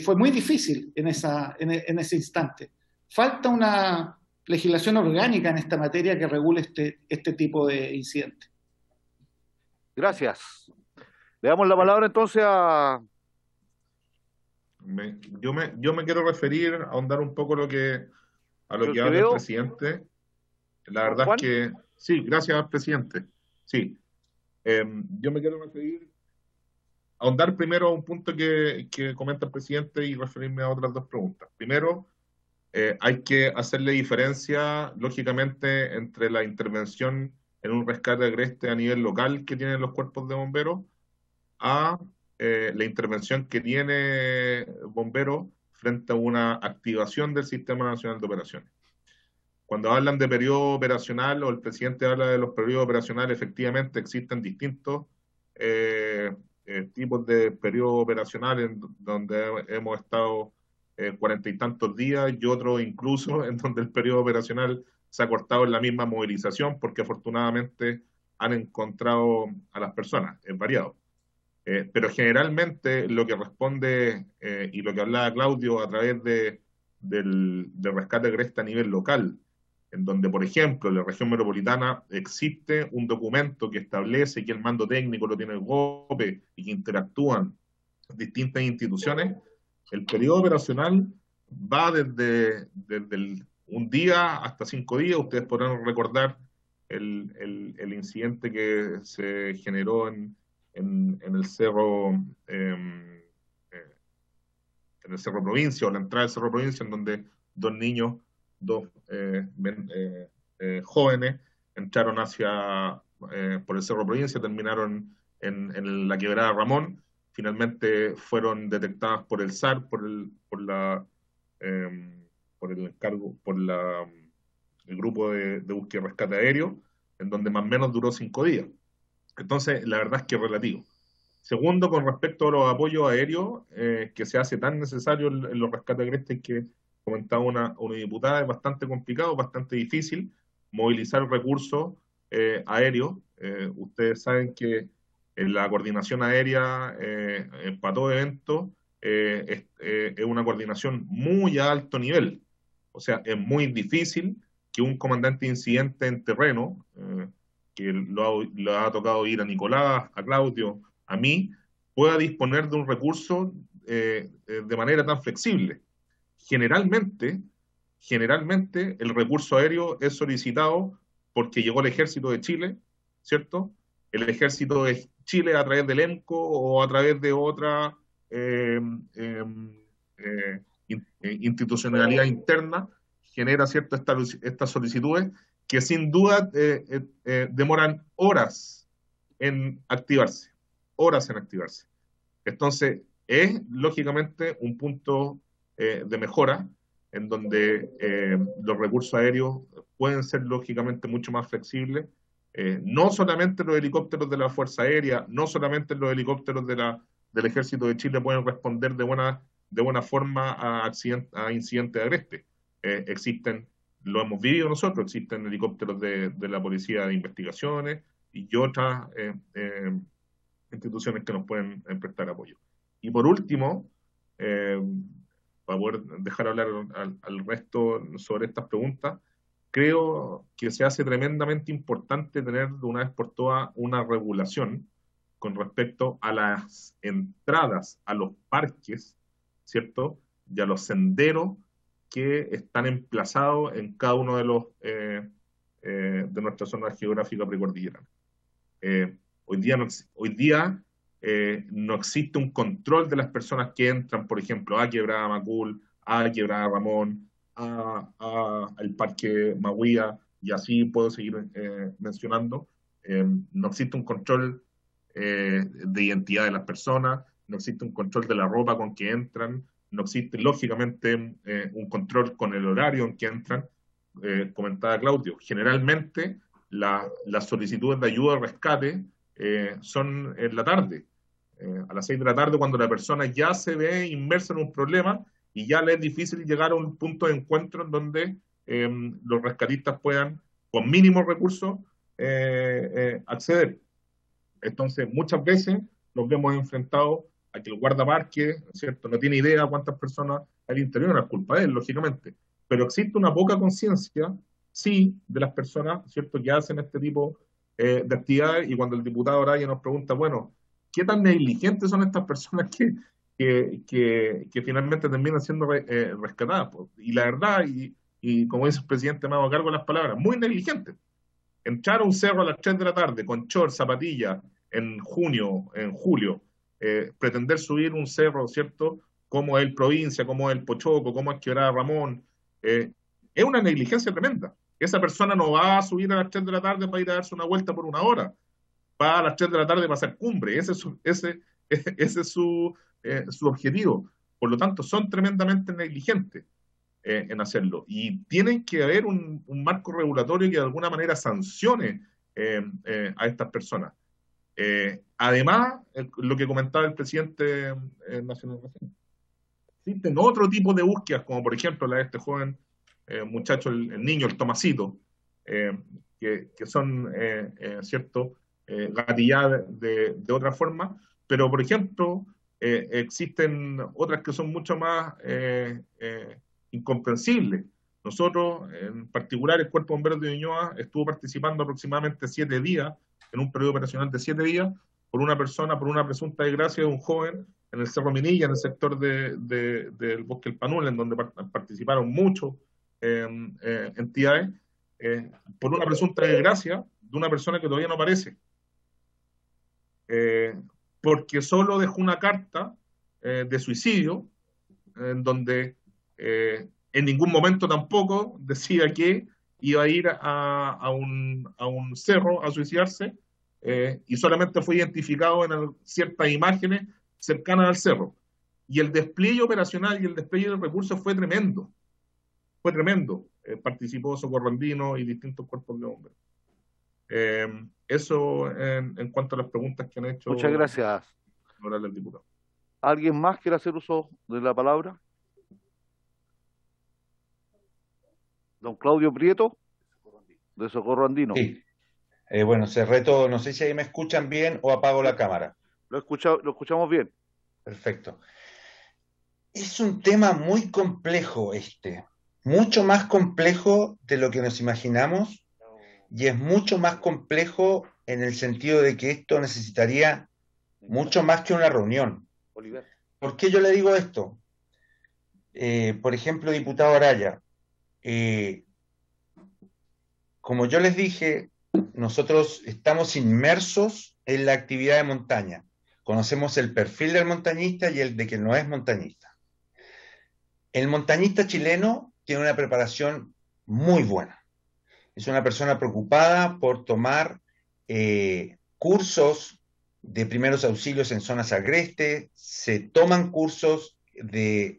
fue muy difícil en, esa, en ese instante. Falta una legislación orgánica en esta materia que regule este, este tipo de incidentes. Gracias. Le damos la palabra entonces a... yo, me, yo me quiero referir, a ahondar un poco lo que, a lo que habla el presidente. La verdad es que... Sí, gracias, presidente. Sí. Em, yo me quiero referir, ahondar primero a un punto que, que comenta el presidente y referirme a otras dos preguntas. Primero, eh, hay que hacerle diferencia, lógicamente, entre la intervención en un rescate agreste a nivel local que tienen los cuerpos de bomberos a eh, la intervención que tiene bomberos frente a una activación del Sistema Nacional de Operaciones. Cuando hablan de periodo operacional o el presidente habla de los periodos operacionales, efectivamente existen distintos eh, tipos de periodos operacionales en donde hemos estado eh, cuarenta y tantos días y otro incluso en donde el periodo operacional se ha cortado en la misma movilización porque afortunadamente han encontrado a las personas, es variado. Eh, pero generalmente lo que responde eh, y lo que hablaba Claudio a través de, del, rescate agreste a nivel local, en donde, por ejemplo, en la región metropolitana existe un documento que establece que el mando técnico lo tiene el GOPE y que interactúan distintas instituciones, el periodo operacional va desde, un día hasta cinco días. Ustedes podrán recordar el, incidente que se generó en, el cerro em, eh, en el cerro provincia o la entrada del cerro provincia en donde dos niños dos eh, eh, jóvenes entraron hacia por el cerro provincia terminaron en, en la quebrada Ramón finalmente fueron detectadas por el SAR, por el, por la, em, por el encargo, por la, el grupo de, búsqueda y rescate aéreo, en donde más o menos duró cinco días. Entonces, la verdad es que es relativo. Segundo, con respecto a los apoyos aéreos, eh, que se hace tan necesario en, los rescates agrestes que comentaba una, una diputada, es bastante complicado, bastante difícil movilizar recursos eh, aéreos. Eh, ustedes saben que la coordinación aérea eh, para todo evento eh, eh, es, una coordinación muy a alto nivel. O sea, es muy difícil que un comandante de incidente en terreno, que lo ha, tocado ir a Nicolás, a Claudio, a mí, pueda disponer de un recurso de manera tan flexible. Generalmente, generalmente el recurso aéreo es solicitado porque llegó el ejército de Chile, ¿cierto? El ejército de Chile a través del ENCO o a través de otra eh, em, eh, eh, institucionalidad interna genera ciertas estas solicitudes que sin duda demoran horas en activarse, horas en activarse. Entonces, es lógicamente un punto de mejora en donde los recursos aéreos pueden ser lógicamente mucho más flexibles eh, no solamente los helicópteros de la Fuerza Aérea, no solamente los helicópteros de la, del Ejército de Chile pueden responder de buena, de buena forma a, a incidentes de agreste. Eh, existen, lo hemos vivido nosotros, existen helicópteros de, la Policía de Investigaciones y otras eh, instituciones que nos pueden prestar apoyo. Y por último, para poder dejar hablar al resto sobre estas preguntas, creo que se hace tremendamente importante tener de una vez por todas una regulación con respecto a las entradas a los parques, ¿cierto? Y a los senderos que están emplazados en cada uno de los eh, eh, de nuestra zona geográfica precordillerana. Eh, Hoy día, hoy día eh, no existe un control de las personas que entran, por ejemplo, a Quebrada Macul, a Quebrada Ramón, a, al Parque Maguía, y así puedo seguir eh, mencionando. Eh, no existe un control de identidad de las personas, no existe un control de la ropa con que entran, no existe lógicamente un control con el horario en que entran. comentaba Claudio, generalmente las solicitudes de ayuda o rescate eh, son en la tarde, eh, a las seis de la tarde, cuando la persona ya se ve inmersa en un problema y ya le es difícil llegar a un punto de encuentro en donde em, los rescatistas puedan, con mínimos recursos, eh, acceder. Entonces, muchas veces nos vemos enfrentados a que el guardaparque, ¿cierto? No tiene idea cuántas personas al interior, no es culpa de él, lógicamente. Pero existe una poca conciencia, sí, de las personas, ¿cierto?, que hacen este tipo eh, de actividades y cuando el diputado Araya nos pregunta, bueno, ¿qué tan negligentes son estas personas que, que, que, finalmente terminan siendo eh, rescatadas? Y la verdad, y, y, como dice el presidente, me hago cargo de las palabras, muy negligentes. Entrar a un cerro a las 3 de la tarde con short, zapatilla, en junio, en julio, eh, pretender subir un cerro, ¿cierto? Como es el provincia, como es el Pochoco, como es Quebrada Ramón, es una negligencia tremenda. Esa persona no va a subir a las 3 de la tarde para ir a darse una vuelta por una hora. Va a las 3 de la tarde para hacer cumbre. Ese es su, ese, ese es su, eh, su objetivo. Por lo tanto, son tremendamente negligentes eh, en hacerlo. Y tienen que haber un, marco regulatorio que de alguna manera sancione eh, a estas personas. además, lo que comentaba el presidente nacional, existen otro tipo de búsquedas, como por ejemplo la de este joven eh, muchacho, el, niño, el Tomasito, eh, que, son, eh, eh ¿cierto?, gatilladas de, de, otra forma, pero por ejemplo, existen otras que son mucho más incomprensibles. Nosotros, en particular, el Cuerpo Bombero de Ñuñoa estuvo participando aproximadamente siete días, en un periodo operacional de siete días, por una persona, por una presunta desgracia de un joven en el Cerro Minilla, en el sector de, del Bosque El Panul, en donde participaron muchos eh, entidades eh, por una presunta desgracia de una persona que todavía no aparece. Eh, porque solo dejó una carta de suicidio en donde en ningún momento tampoco decía que iba a ir a, a, un, a un, cerro a suicidarse y solamente fue identificado en ciertas imágenes cercanas al cerro. Y el despliegue operacional y el despliegue de recursos fue tremendo fue tremendo. Eh, participó Socorro Andino y distintos cuerpos de bomberos. Eh, eso en, cuanto a las preguntas que han hecho. Muchas gracias. diputado. ¿Alguien más quiere hacer uso de la palabra? Don Claudio Prieto, de Socorro Andino. Sí. Eh, bueno, se reto, no sé si ahí me escuchan bien o apago la cámara. Lo, lo escuchamos bien. Perfecto. Es un tema muy complejo este mucho más complejo de lo que nos imaginamos y es mucho más complejo en el sentido de que esto necesitaría mucho más que una reunión. ¿Por qué yo le digo esto? Eh, por ejemplo, diputado Araya, eh, como yo les dije, nosotros estamos inmersos en la actividad de montaña. Conocemos el perfil del montañista y el de que no es montañista. El montañista chileno tiene una preparación muy buena. Es una persona preocupada por tomar eh, cursos de primeros auxilios en zonas agrestes, se toman cursos de,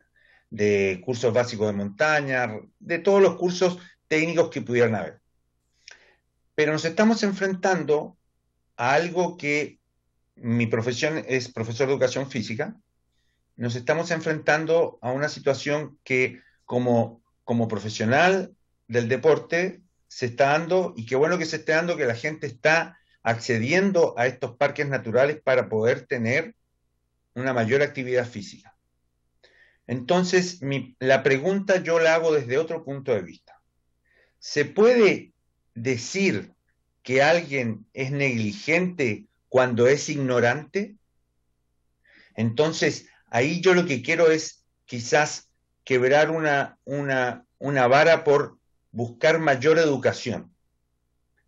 de cursos básicos de montaña, de todos los cursos técnicos que pudieran haber. Pero nos estamos enfrentando a algo que mi profesión es profesor de educación física, nos estamos enfrentando a una situación que como como profesional del deporte se está dando, y qué bueno que se esté dando, que la gente está accediendo a estos parques naturales para poder tener una mayor actividad física. Entonces, la pregunta yo la hago desde otro punto de vista. ¿Se puede decir que alguien es negligente cuando es ignorante? Entonces, ahí yo lo que quiero es quizás quebrar una, una, una vara por buscar mayor educación,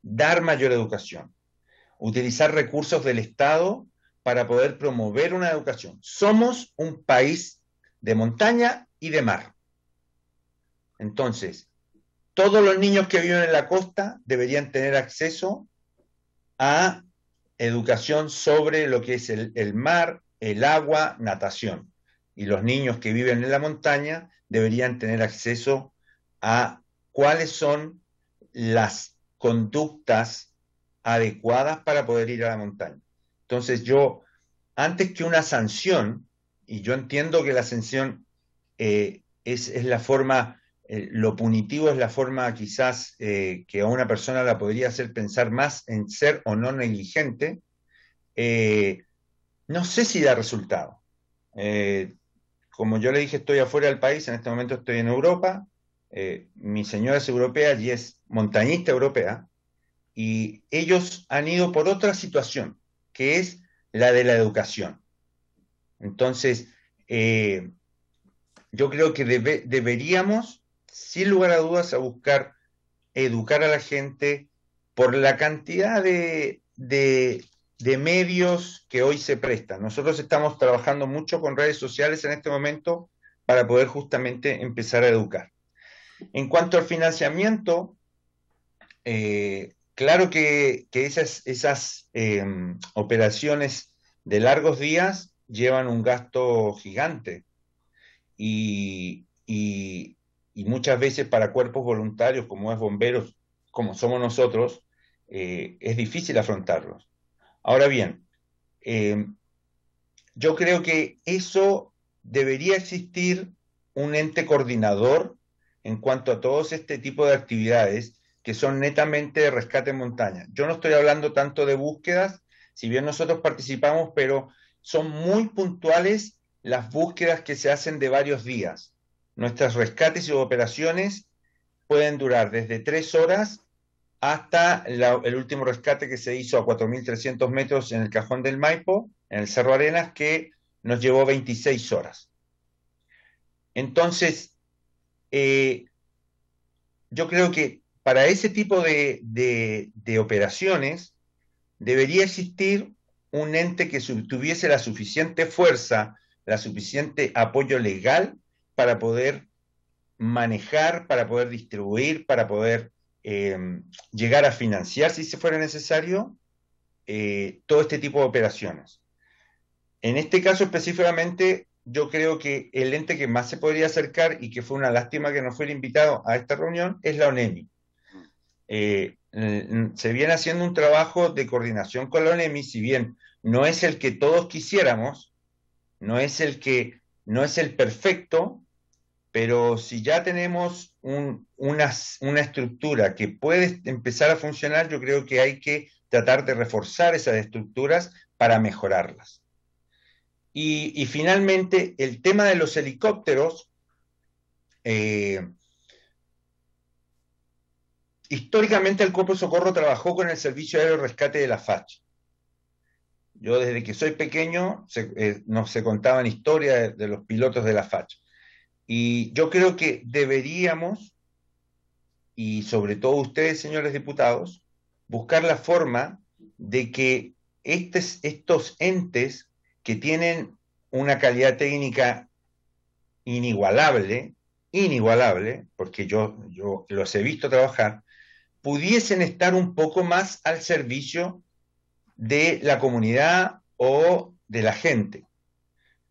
dar mayor educación. utilizar recursos del Estado para poder promover una educación. Somos un país de montaña y de mar. Entonces, todos los niños que viven en la costa deberían tener acceso a educación sobre lo que es el, el mar, el agua, natación. Y los niños que viven en la montaña deberían tener acceso a cuáles son las conductas adecuadas para poder ir a la montaña. Entonces yo, antes que una sanción, y yo entiendo que la sanción eh, es, es, la forma, eh, lo punitivo es la forma quizás eh, que a una persona la podría hacer pensar más en ser o no negligente, no sé si da resultado. Como yo le dije, estoy afuera del país, en este momento estoy en Europa, eh, mi señora es europea y es montañista europea, y ellos han ido por otra situación, que es la de la educación. Entonces, eh, yo creo que debe, deberíamos, sin lugar a dudas, a buscar educar a la gente por la cantidad de, de medios que hoy se prestan. Nosotros estamos trabajando mucho con redes sociales en este momento para poder justamente empezar a educar. En cuanto al financiamiento, eh, claro que, esas, eh, operaciones de largos días llevan un gasto gigante y, muchas veces para cuerpos voluntarios como es bomberos, como somos nosotros, eh, es difícil afrontarlos. Ahora bien, eh, yo creo que eso debería existir un ente coordinador en cuanto a todos este tipo de actividades que son netamente de rescate en montaña. Yo no estoy hablando tanto de búsquedas, si bien nosotros participamos, pero son muy puntuales las búsquedas que se hacen de varios días. Nuestras rescates y operaciones pueden durar desde tres horas hasta el último rescate que se hizo a 4.300 metros en el cajón del Maipo, en el Cerro Arenas, que nos llevó 26 horas. Entonces, eh, yo creo que para ese tipo de, de, de, operaciones debería existir un ente que tuviese la suficiente fuerza, la suficiente apoyo legal para poder manejar, para poder distribuir, para poder eh, llegar a financiar, si se fuera necesario, eh, todo este tipo de operaciones. En este caso específicamente, yo creo que el ente que más se podría acercar y que fue una lástima que no fuera invitado a esta reunión es la ONEMI. Eh, se viene haciendo un trabajo de coordinación con la ONEMI, si bien no es el que todos quisiéramos, no es el que no es el perfecto, pero si ya tenemos un, una, una, estructura que puede empezar a funcionar, yo creo que hay que tratar de reforzar esas estructuras para mejorarlas. Y, y finalmente, el tema de los helicópteros, eh, históricamente el Cuerpo de Socorro trabajó con el Servicio Aéreo Rescate de la FACH. Yo desde que soy pequeño se, eh, no se contaban historias de, de los pilotos de la FACH. Y yo creo que deberíamos, y sobre todo ustedes, señores diputados, buscar la forma de que estos entes que tienen una calidad técnica inigualable, inigualable, porque yo, yo los he visto trabajar, pudiesen estar un poco más al servicio de la comunidad o de la gente.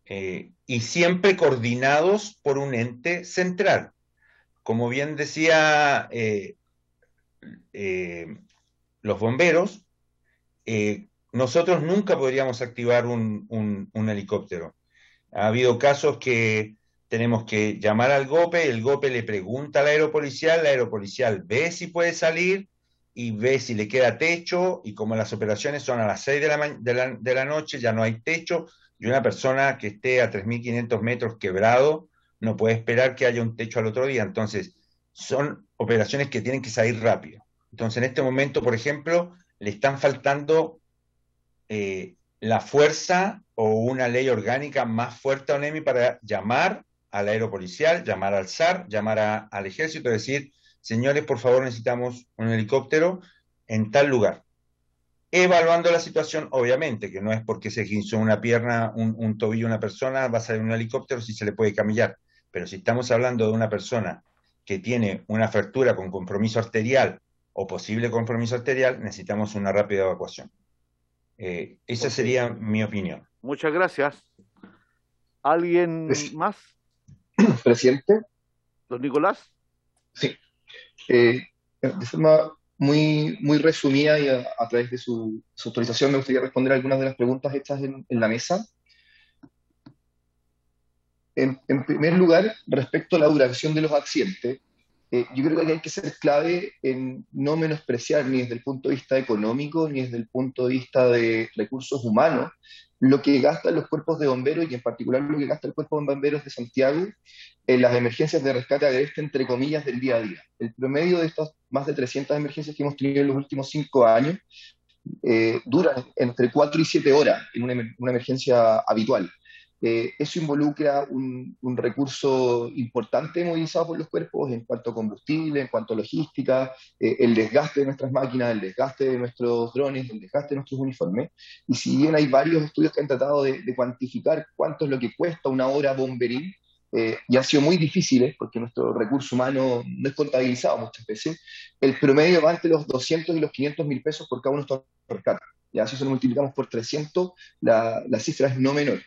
Eh, y siempre coordinados por un ente central. Como bien decía eh, eh, los bomberos, eh, nosotros nunca podríamos activar un, un, helicóptero. Ha habido casos que tenemos que llamar al GOPE, el GOPE le pregunta al aeropolicial, la aeropolicial ve si puede salir y ve si le queda techo, y como las operaciones son a las 6 de la, de la, de la noche, ya no hay techo, y una persona que esté a 3.500 metros quebrado no puede esperar que haya un techo al otro día. Entonces, son operaciones que tienen que salir rápido. Entonces, en este momento, por ejemplo, le están faltando eh, la fuerza o una ley orgánica más fuerte a ONEMI para llamar al aeropolicial, llamar al SAR, llamar al ejército, decir, señores, por favor, necesitamos un helicóptero en tal lugar. Evaluando la situación, obviamente, que no es porque se quinzó una pierna, un, un tobillo una persona, va a salir un helicóptero si se le puede camillar. Pero si estamos hablando de una persona que tiene una fractura con compromiso arterial o posible compromiso arterial, necesitamos una rápida evacuación. Eh, esa sería mi opinión. Muchas gracias. ¿Alguien más? Presidente. Don Nicolás. Sí. Eh, de forma muy, muy resumida y a, través de su, autorización me gustaría responder algunas de las preguntas hechas en, la mesa. En, primer lugar, respecto a la duración de los accidentes, eh, yo creo que hay que ser clave en no menospreciar ni desde el punto de vista económico ni desde el punto de vista de recursos humanos lo que gastan los cuerpos de bomberos y en particular lo que gasta el cuerpo de bomberos de Santiago en las emergencias de rescate agreste, entre comillas, del día a día. El promedio de estas más de 300 emergencias que hemos tenido en los últimos cinco años eh, dura entre 4 y 7 horas en una emergencia habitual. Eh, eso involucra un, recurso importante movilizado por los cuerpos en cuanto a combustible, en cuanto a logística, eh, el desgaste de nuestras máquinas, el desgaste de nuestros drones, el desgaste de nuestros uniformes. Y si bien hay varios estudios que han tratado de, cuantificar cuánto es lo que cuesta una hora bomberín, eh, y han sido muy difíciles porque nuestro recurso humano no es contabilizado muchas veces, el promedio va entre los 200 y los 500 mil pesos por cada uno de estos rescates. Ya si eso lo multiplicamos por 300, la, la cifra es no menor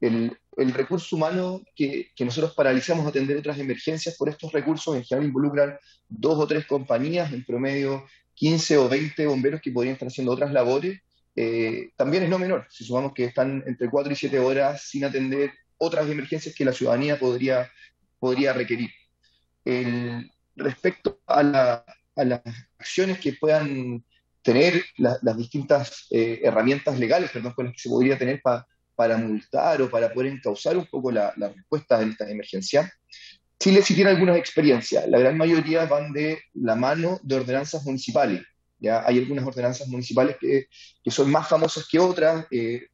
el, recurso humano que, nosotros paralizamos a atender otras emergencias por estos recursos en general involucran dos o tres compañías, en promedio 15 o 20 bomberos que podrían estar haciendo otras labores, eh, también es no menor, si sumamos que están entre 4 y 7 horas sin atender otras emergencias que la ciudadanía podría, podría requerir. respecto a, las acciones que puedan tener las distintas eh, herramientas legales perdón, con las que se podría tener para para multar o para poder encauzar un poco la, respuesta de esta emergencia. Chile sí tiene algunas experiencias, la gran mayoría van de la mano de ordenanzas municipales. ¿ya? Hay algunas ordenanzas municipales que, son más famosas que otras, eh,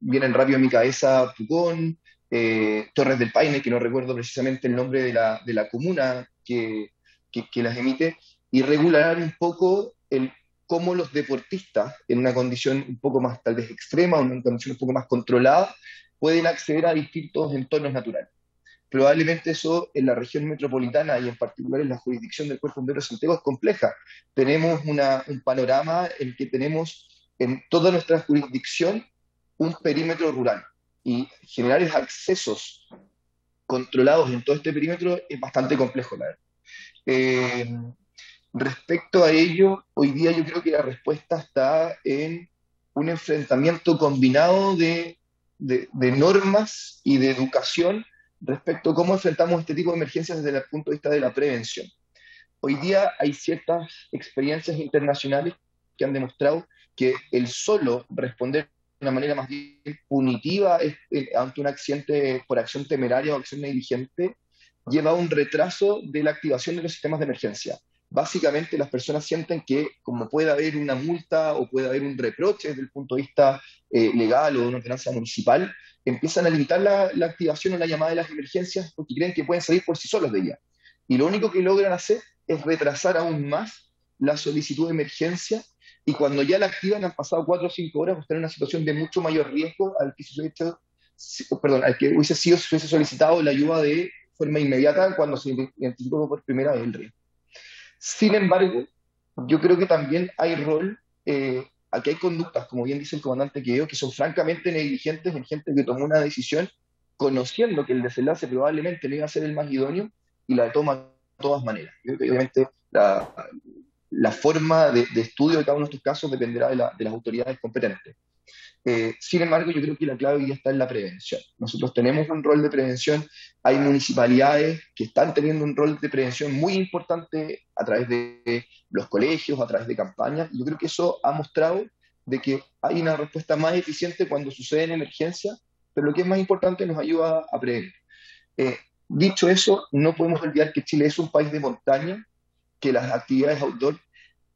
vienen rápido a mi cabeza Pucón, eh, Torres del Paine, que no recuerdo precisamente el nombre de la, de la comuna que, que, que, las emite, y regular un poco el cómo los deportistas, en una condición un poco más tal vez extrema, una condición un poco más controlada, pueden acceder a distintos entornos naturales. Probablemente eso en la región metropolitana y en particular en la jurisdicción del Cuerpo Bombero de Santiago es compleja. Tenemos un panorama en que tenemos en toda nuestra jurisdicción un perímetro rural y generar accesos controlados en todo este perímetro es bastante complejo, la verdad. Eh, Respecto a ello, hoy día yo creo que la respuesta está en un enfrentamiento combinado de, normas y de educación respecto a cómo enfrentamos este tipo de emergencias desde el punto de vista de la prevención. Hoy día hay ciertas experiencias internacionales que han demostrado que el solo responder de una manera más bien punitiva eh, ante un accidente por acción temeraria o acción negligente lleva a un retraso de la activación de los sistemas de emergencia básicamente las personas sienten que como puede haber una multa o puede haber un reproche desde el punto de vista eh, legal o de una ordenanza municipal, empiezan a limitar la, activación o la llamada de las emergencias porque creen que pueden salir por sí solos de ella. Y lo único que logran hacer es retrasar aún más la solicitud de emergencia y cuando ya la activan han pasado cuatro o cinco horas, están en una situación de mucho mayor riesgo al que se hecho, perdón, al que hubiese sido hubiese solicitado la ayuda de forma inmediata cuando se identificó por primera vez el riesgo. Sin embargo, yo creo que también hay rol, eh, aquí hay conductas, como bien dice el comandante Quevedo, que son francamente negligentes en gente que tomó una decisión conociendo que el desenlace probablemente no iba a ser el más idóneo y la toma de todas maneras. obviamente la, forma de, estudio de cada uno de estos casos dependerá de las autoridades competentes. Eh, sin embargo, yo creo que la clave ya está en la prevención. Nosotros tenemos un rol de prevención, hay municipalidades que están teniendo un rol de prevención muy importante a través de los colegios, a través de campañas, yo creo que eso ha mostrado de que hay una respuesta más eficiente cuando suceden emergencias, pero lo que es más importante nos ayuda a prevenir. Eh, dicho eso, no podemos olvidar que Chile es un país de montaña, que las actividades outdoor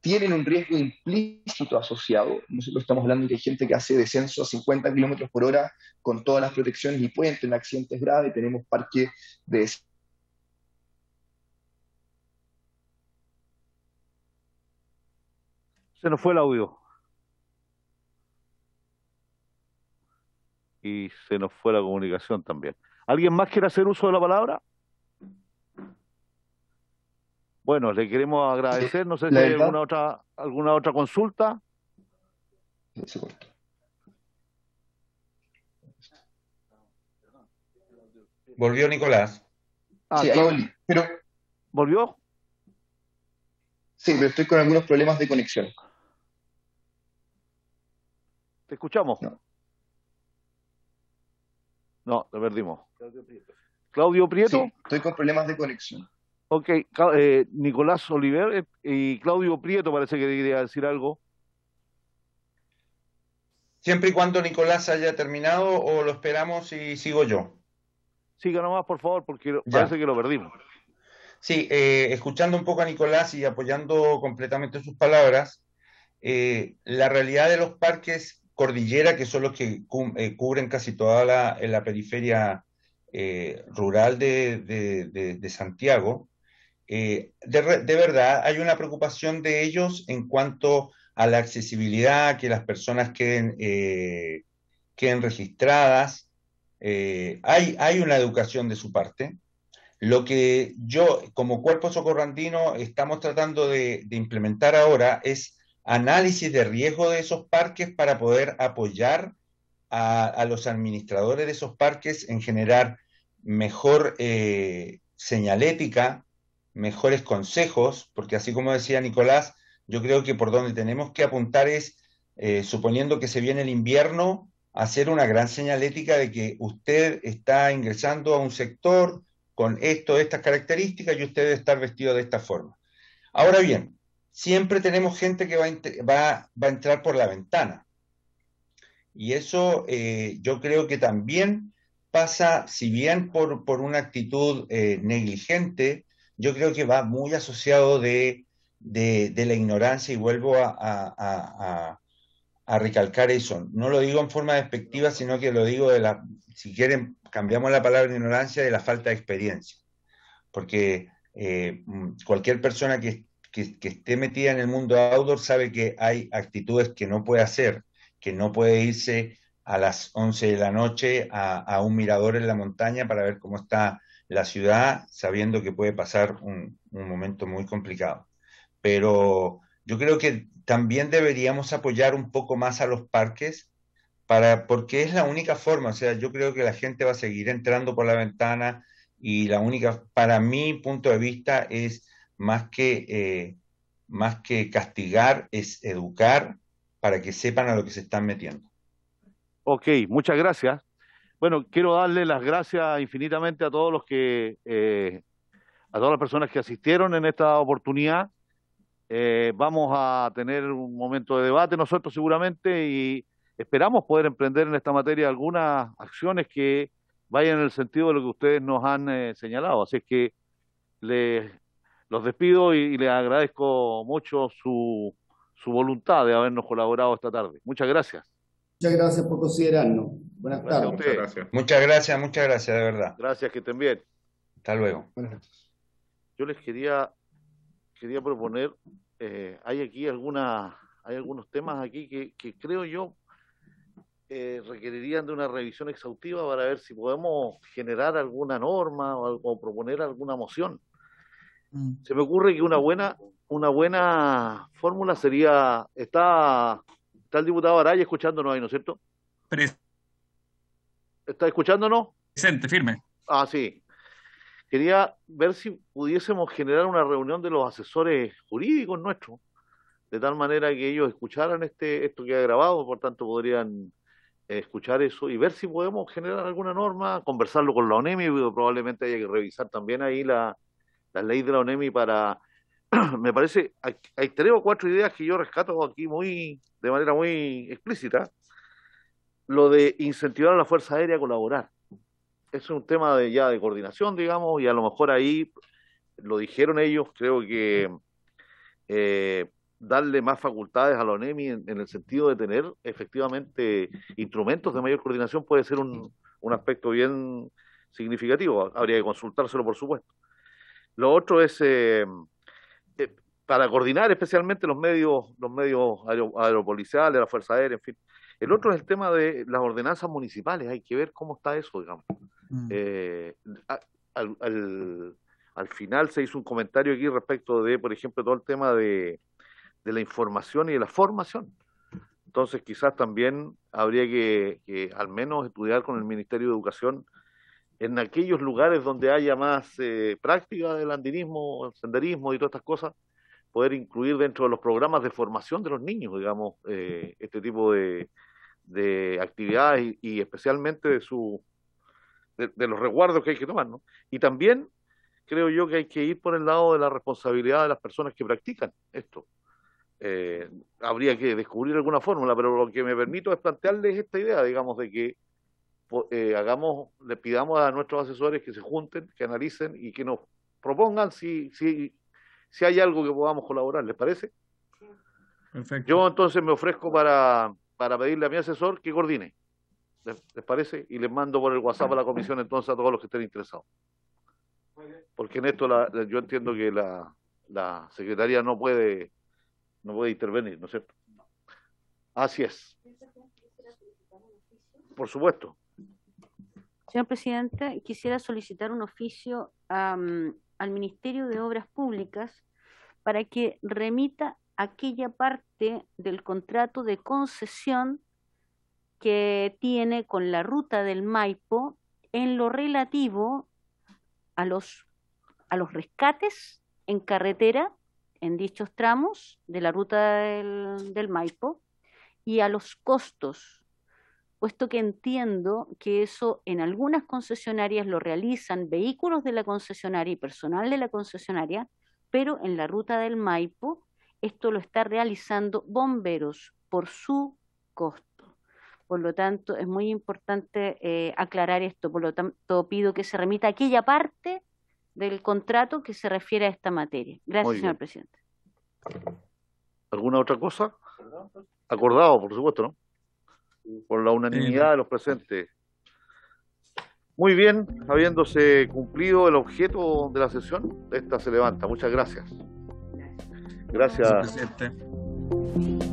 tienen un riesgo implícito asociado. Nosotros estamos hablando de gente que hace descenso a 50 kilómetros por hora con todas las protecciones y pueden tener accidentes graves. Tenemos parques de. Se nos fue el audio. Y se nos fue la comunicación también. ¿Alguien más quiere hacer uso de la palabra? Bueno, le queremos agradecer, no sé si hay alguna otra, alguna otra consulta. Volvió Nicolás. Ah, sí, pero ¿Volvió? Sí, pero estoy con algunos problemas de conexión. ¿Te escuchamos? No. No, te perdimos. Claudio Prieto. Sí, estoy con problemas de conexión. Ok, eh, Nicolás Oliver eh, y Claudio Prieto parece que quería decir algo. Siempre y cuando Nicolás haya terminado o lo esperamos y sigo yo. Siga nomás, por favor, porque parece que lo perdimos. Sí, eh, escuchando un poco a Nicolás y apoyando completamente sus palabras, la realidad de los parques cordillera, que son los que cubren casi toda la, la periferia rural de, de Santiago, eh, de, verdad hay una preocupación de ellos en cuanto a la accesibilidad, que las personas queden, eh, queden registradas. Eh, hay, hay una educación de su parte. Lo que yo, como cuerpo socorrandino, estamos tratando de, implementar ahora es análisis de riesgo de esos parques para poder apoyar a, a los administradores de esos parques en generar mejor señalética, mejores consejos, porque así como decía Nicolás, yo creo que por donde tenemos que apuntar es, eh, suponiendo que se viene el invierno, hacer una gran señalética de que usted está ingresando a un sector con esto, estas características y usted debe estar vestido de esta forma. Ahora bien, siempre tenemos gente que va a, va, a entrar por la ventana. Y eso eh, yo creo que también pasa, si bien por, por una actitud eh, negligente, yo creo que va muy asociado de, la ignorancia y vuelvo a, recalcar eso. No lo digo en forma despectiva, sino que lo digo de la, si quieren, cambiamos la palabra ignorancia de la falta de experiencia. Porque eh, cualquier persona que, esté metida en el mundo outdoor sabe que hay actitudes que no puede hacer, que no puede irse a las 11 de la noche a, a un mirador en la montaña para ver cómo está la ciudad sabiendo que puede pasar un, momento muy complicado. Pero yo creo que también deberíamos apoyar un poco más a los parques para, porque es la única forma, o sea, yo creo que la gente va a seguir entrando por la ventana y la única, para mi punto de vista, es más que, eh, más que castigar, es educar para que sepan a lo que se están metiendo. Ok, muchas gracias. Bueno, quiero darle las gracias infinitamente a todos los que, eh, a todas las personas que asistieron en esta oportunidad. Eh, vamos a tener un momento de debate nosotros seguramente y esperamos poder emprender en esta materia algunas acciones que vayan en el sentido de lo que ustedes nos han eh, señalado. Así es que les, los despido y, les agradezco mucho su, su voluntad de habernos colaborado esta tarde. Muchas gracias. Muchas gracias por considerarnos. Buenas tardes. Muchas gracias. Muchas gracias, muchas gracias, de verdad. Gracias, que estén bien. Hasta luego. Yo les quería, quería proponer, eh, hay aquí alguna, hay algunos temas aquí que, que creo yo eh, requerirían de una revisión exhaustiva para ver si podemos generar alguna norma o, proponer alguna moción. Mm. Se me ocurre que una buena, una buena fórmula sería, está Está el diputado Araya escuchándonos ahí, ¿no es cierto? ¿Está escuchándonos? Presente, firme. Ah, sí. Quería ver si pudiésemos generar una reunión de los asesores jurídicos nuestros, de tal manera que ellos escucharan este esto que ha grabado, por tanto podrían eh, escuchar eso y ver si podemos generar alguna norma, conversarlo con la ONEMI, probablemente haya que revisar también ahí la, la ley de la ONEMI para me parece, hay, hay, tres o cuatro ideas que yo rescato aquí muy, de manera muy explícita. Lo de incentivar a la Fuerza Aérea a colaborar. Es un tema de, ya de coordinación, digamos, y a lo mejor ahí lo dijeron ellos, creo que eh, darle más facultades a la ONEMI en, el sentido de tener efectivamente instrumentos de mayor coordinación puede ser un, un aspecto bien significativo. Habría que consultárselo, por supuesto. Lo otro es eh, para coordinar especialmente los medios, los medios aeropoliciales, la Fuerza Aérea, en fin. El otro es el tema de las ordenanzas municipales, hay que ver cómo está eso, digamos. Mm. Eh, al, al, final se hizo un comentario aquí respecto de, por ejemplo, todo el tema de, de la información y de la formación. Entonces, quizás también habría que, que, al menos estudiar con el Ministerio de Educación en aquellos lugares donde haya más eh, práctica del andinismo, el senderismo y todas estas cosas, poder incluir dentro de los programas de formación de los niños, digamos, eh, este tipo de, de actividades y, especialmente de, su, de, los resguardos que hay que tomar. ¿no? Y también creo yo que hay que ir por el lado de la responsabilidad de las personas que practican esto. Eh, habría que descubrir alguna fórmula, pero lo que me permito es plantearles esta idea, digamos, de que eh, hagamos, le pidamos a nuestros asesores que se junten, que analicen y que nos propongan si, si, si hay algo que podamos colaborar, ¿les parece? Perfecto. Yo entonces me ofrezco para, para pedirle a mi asesor que coordine. ¿Les, parece? Y les mando por el WhatsApp a la comisión entonces a todos los que estén interesados. Porque en esto yo entiendo que la, la secretaría no puede, no puede intervenir, ¿no es cierto? Así es. Por supuesto. Señor presidente, quisiera solicitar un oficio al Ministerio de Obras Públicas para que remita aquella parte del contrato de concesión que tiene con la ruta del Maipo en lo relativo a los, a los rescates en carretera en dichos tramos de la ruta del, del Maipo y a los costos puesto que entiendo que eso en algunas concesionarias lo realizan vehículos de la concesionaria y personal de la concesionaria, pero en la ruta del Maipo esto lo está realizando bomberos por su costo. Por lo tanto, es muy importante eh, aclarar esto. Por lo tanto, pido que se remita aquella parte del contrato que se refiere a esta materia. Gracias, señor presidente. ¿Alguna otra cosa? Acordado, por supuesto, ¿no? Por la unanimidad de los presentes. Muy bien, habiéndose cumplido el objeto de la sesión, esta se levanta. Muchas gracias. Gracias. gracias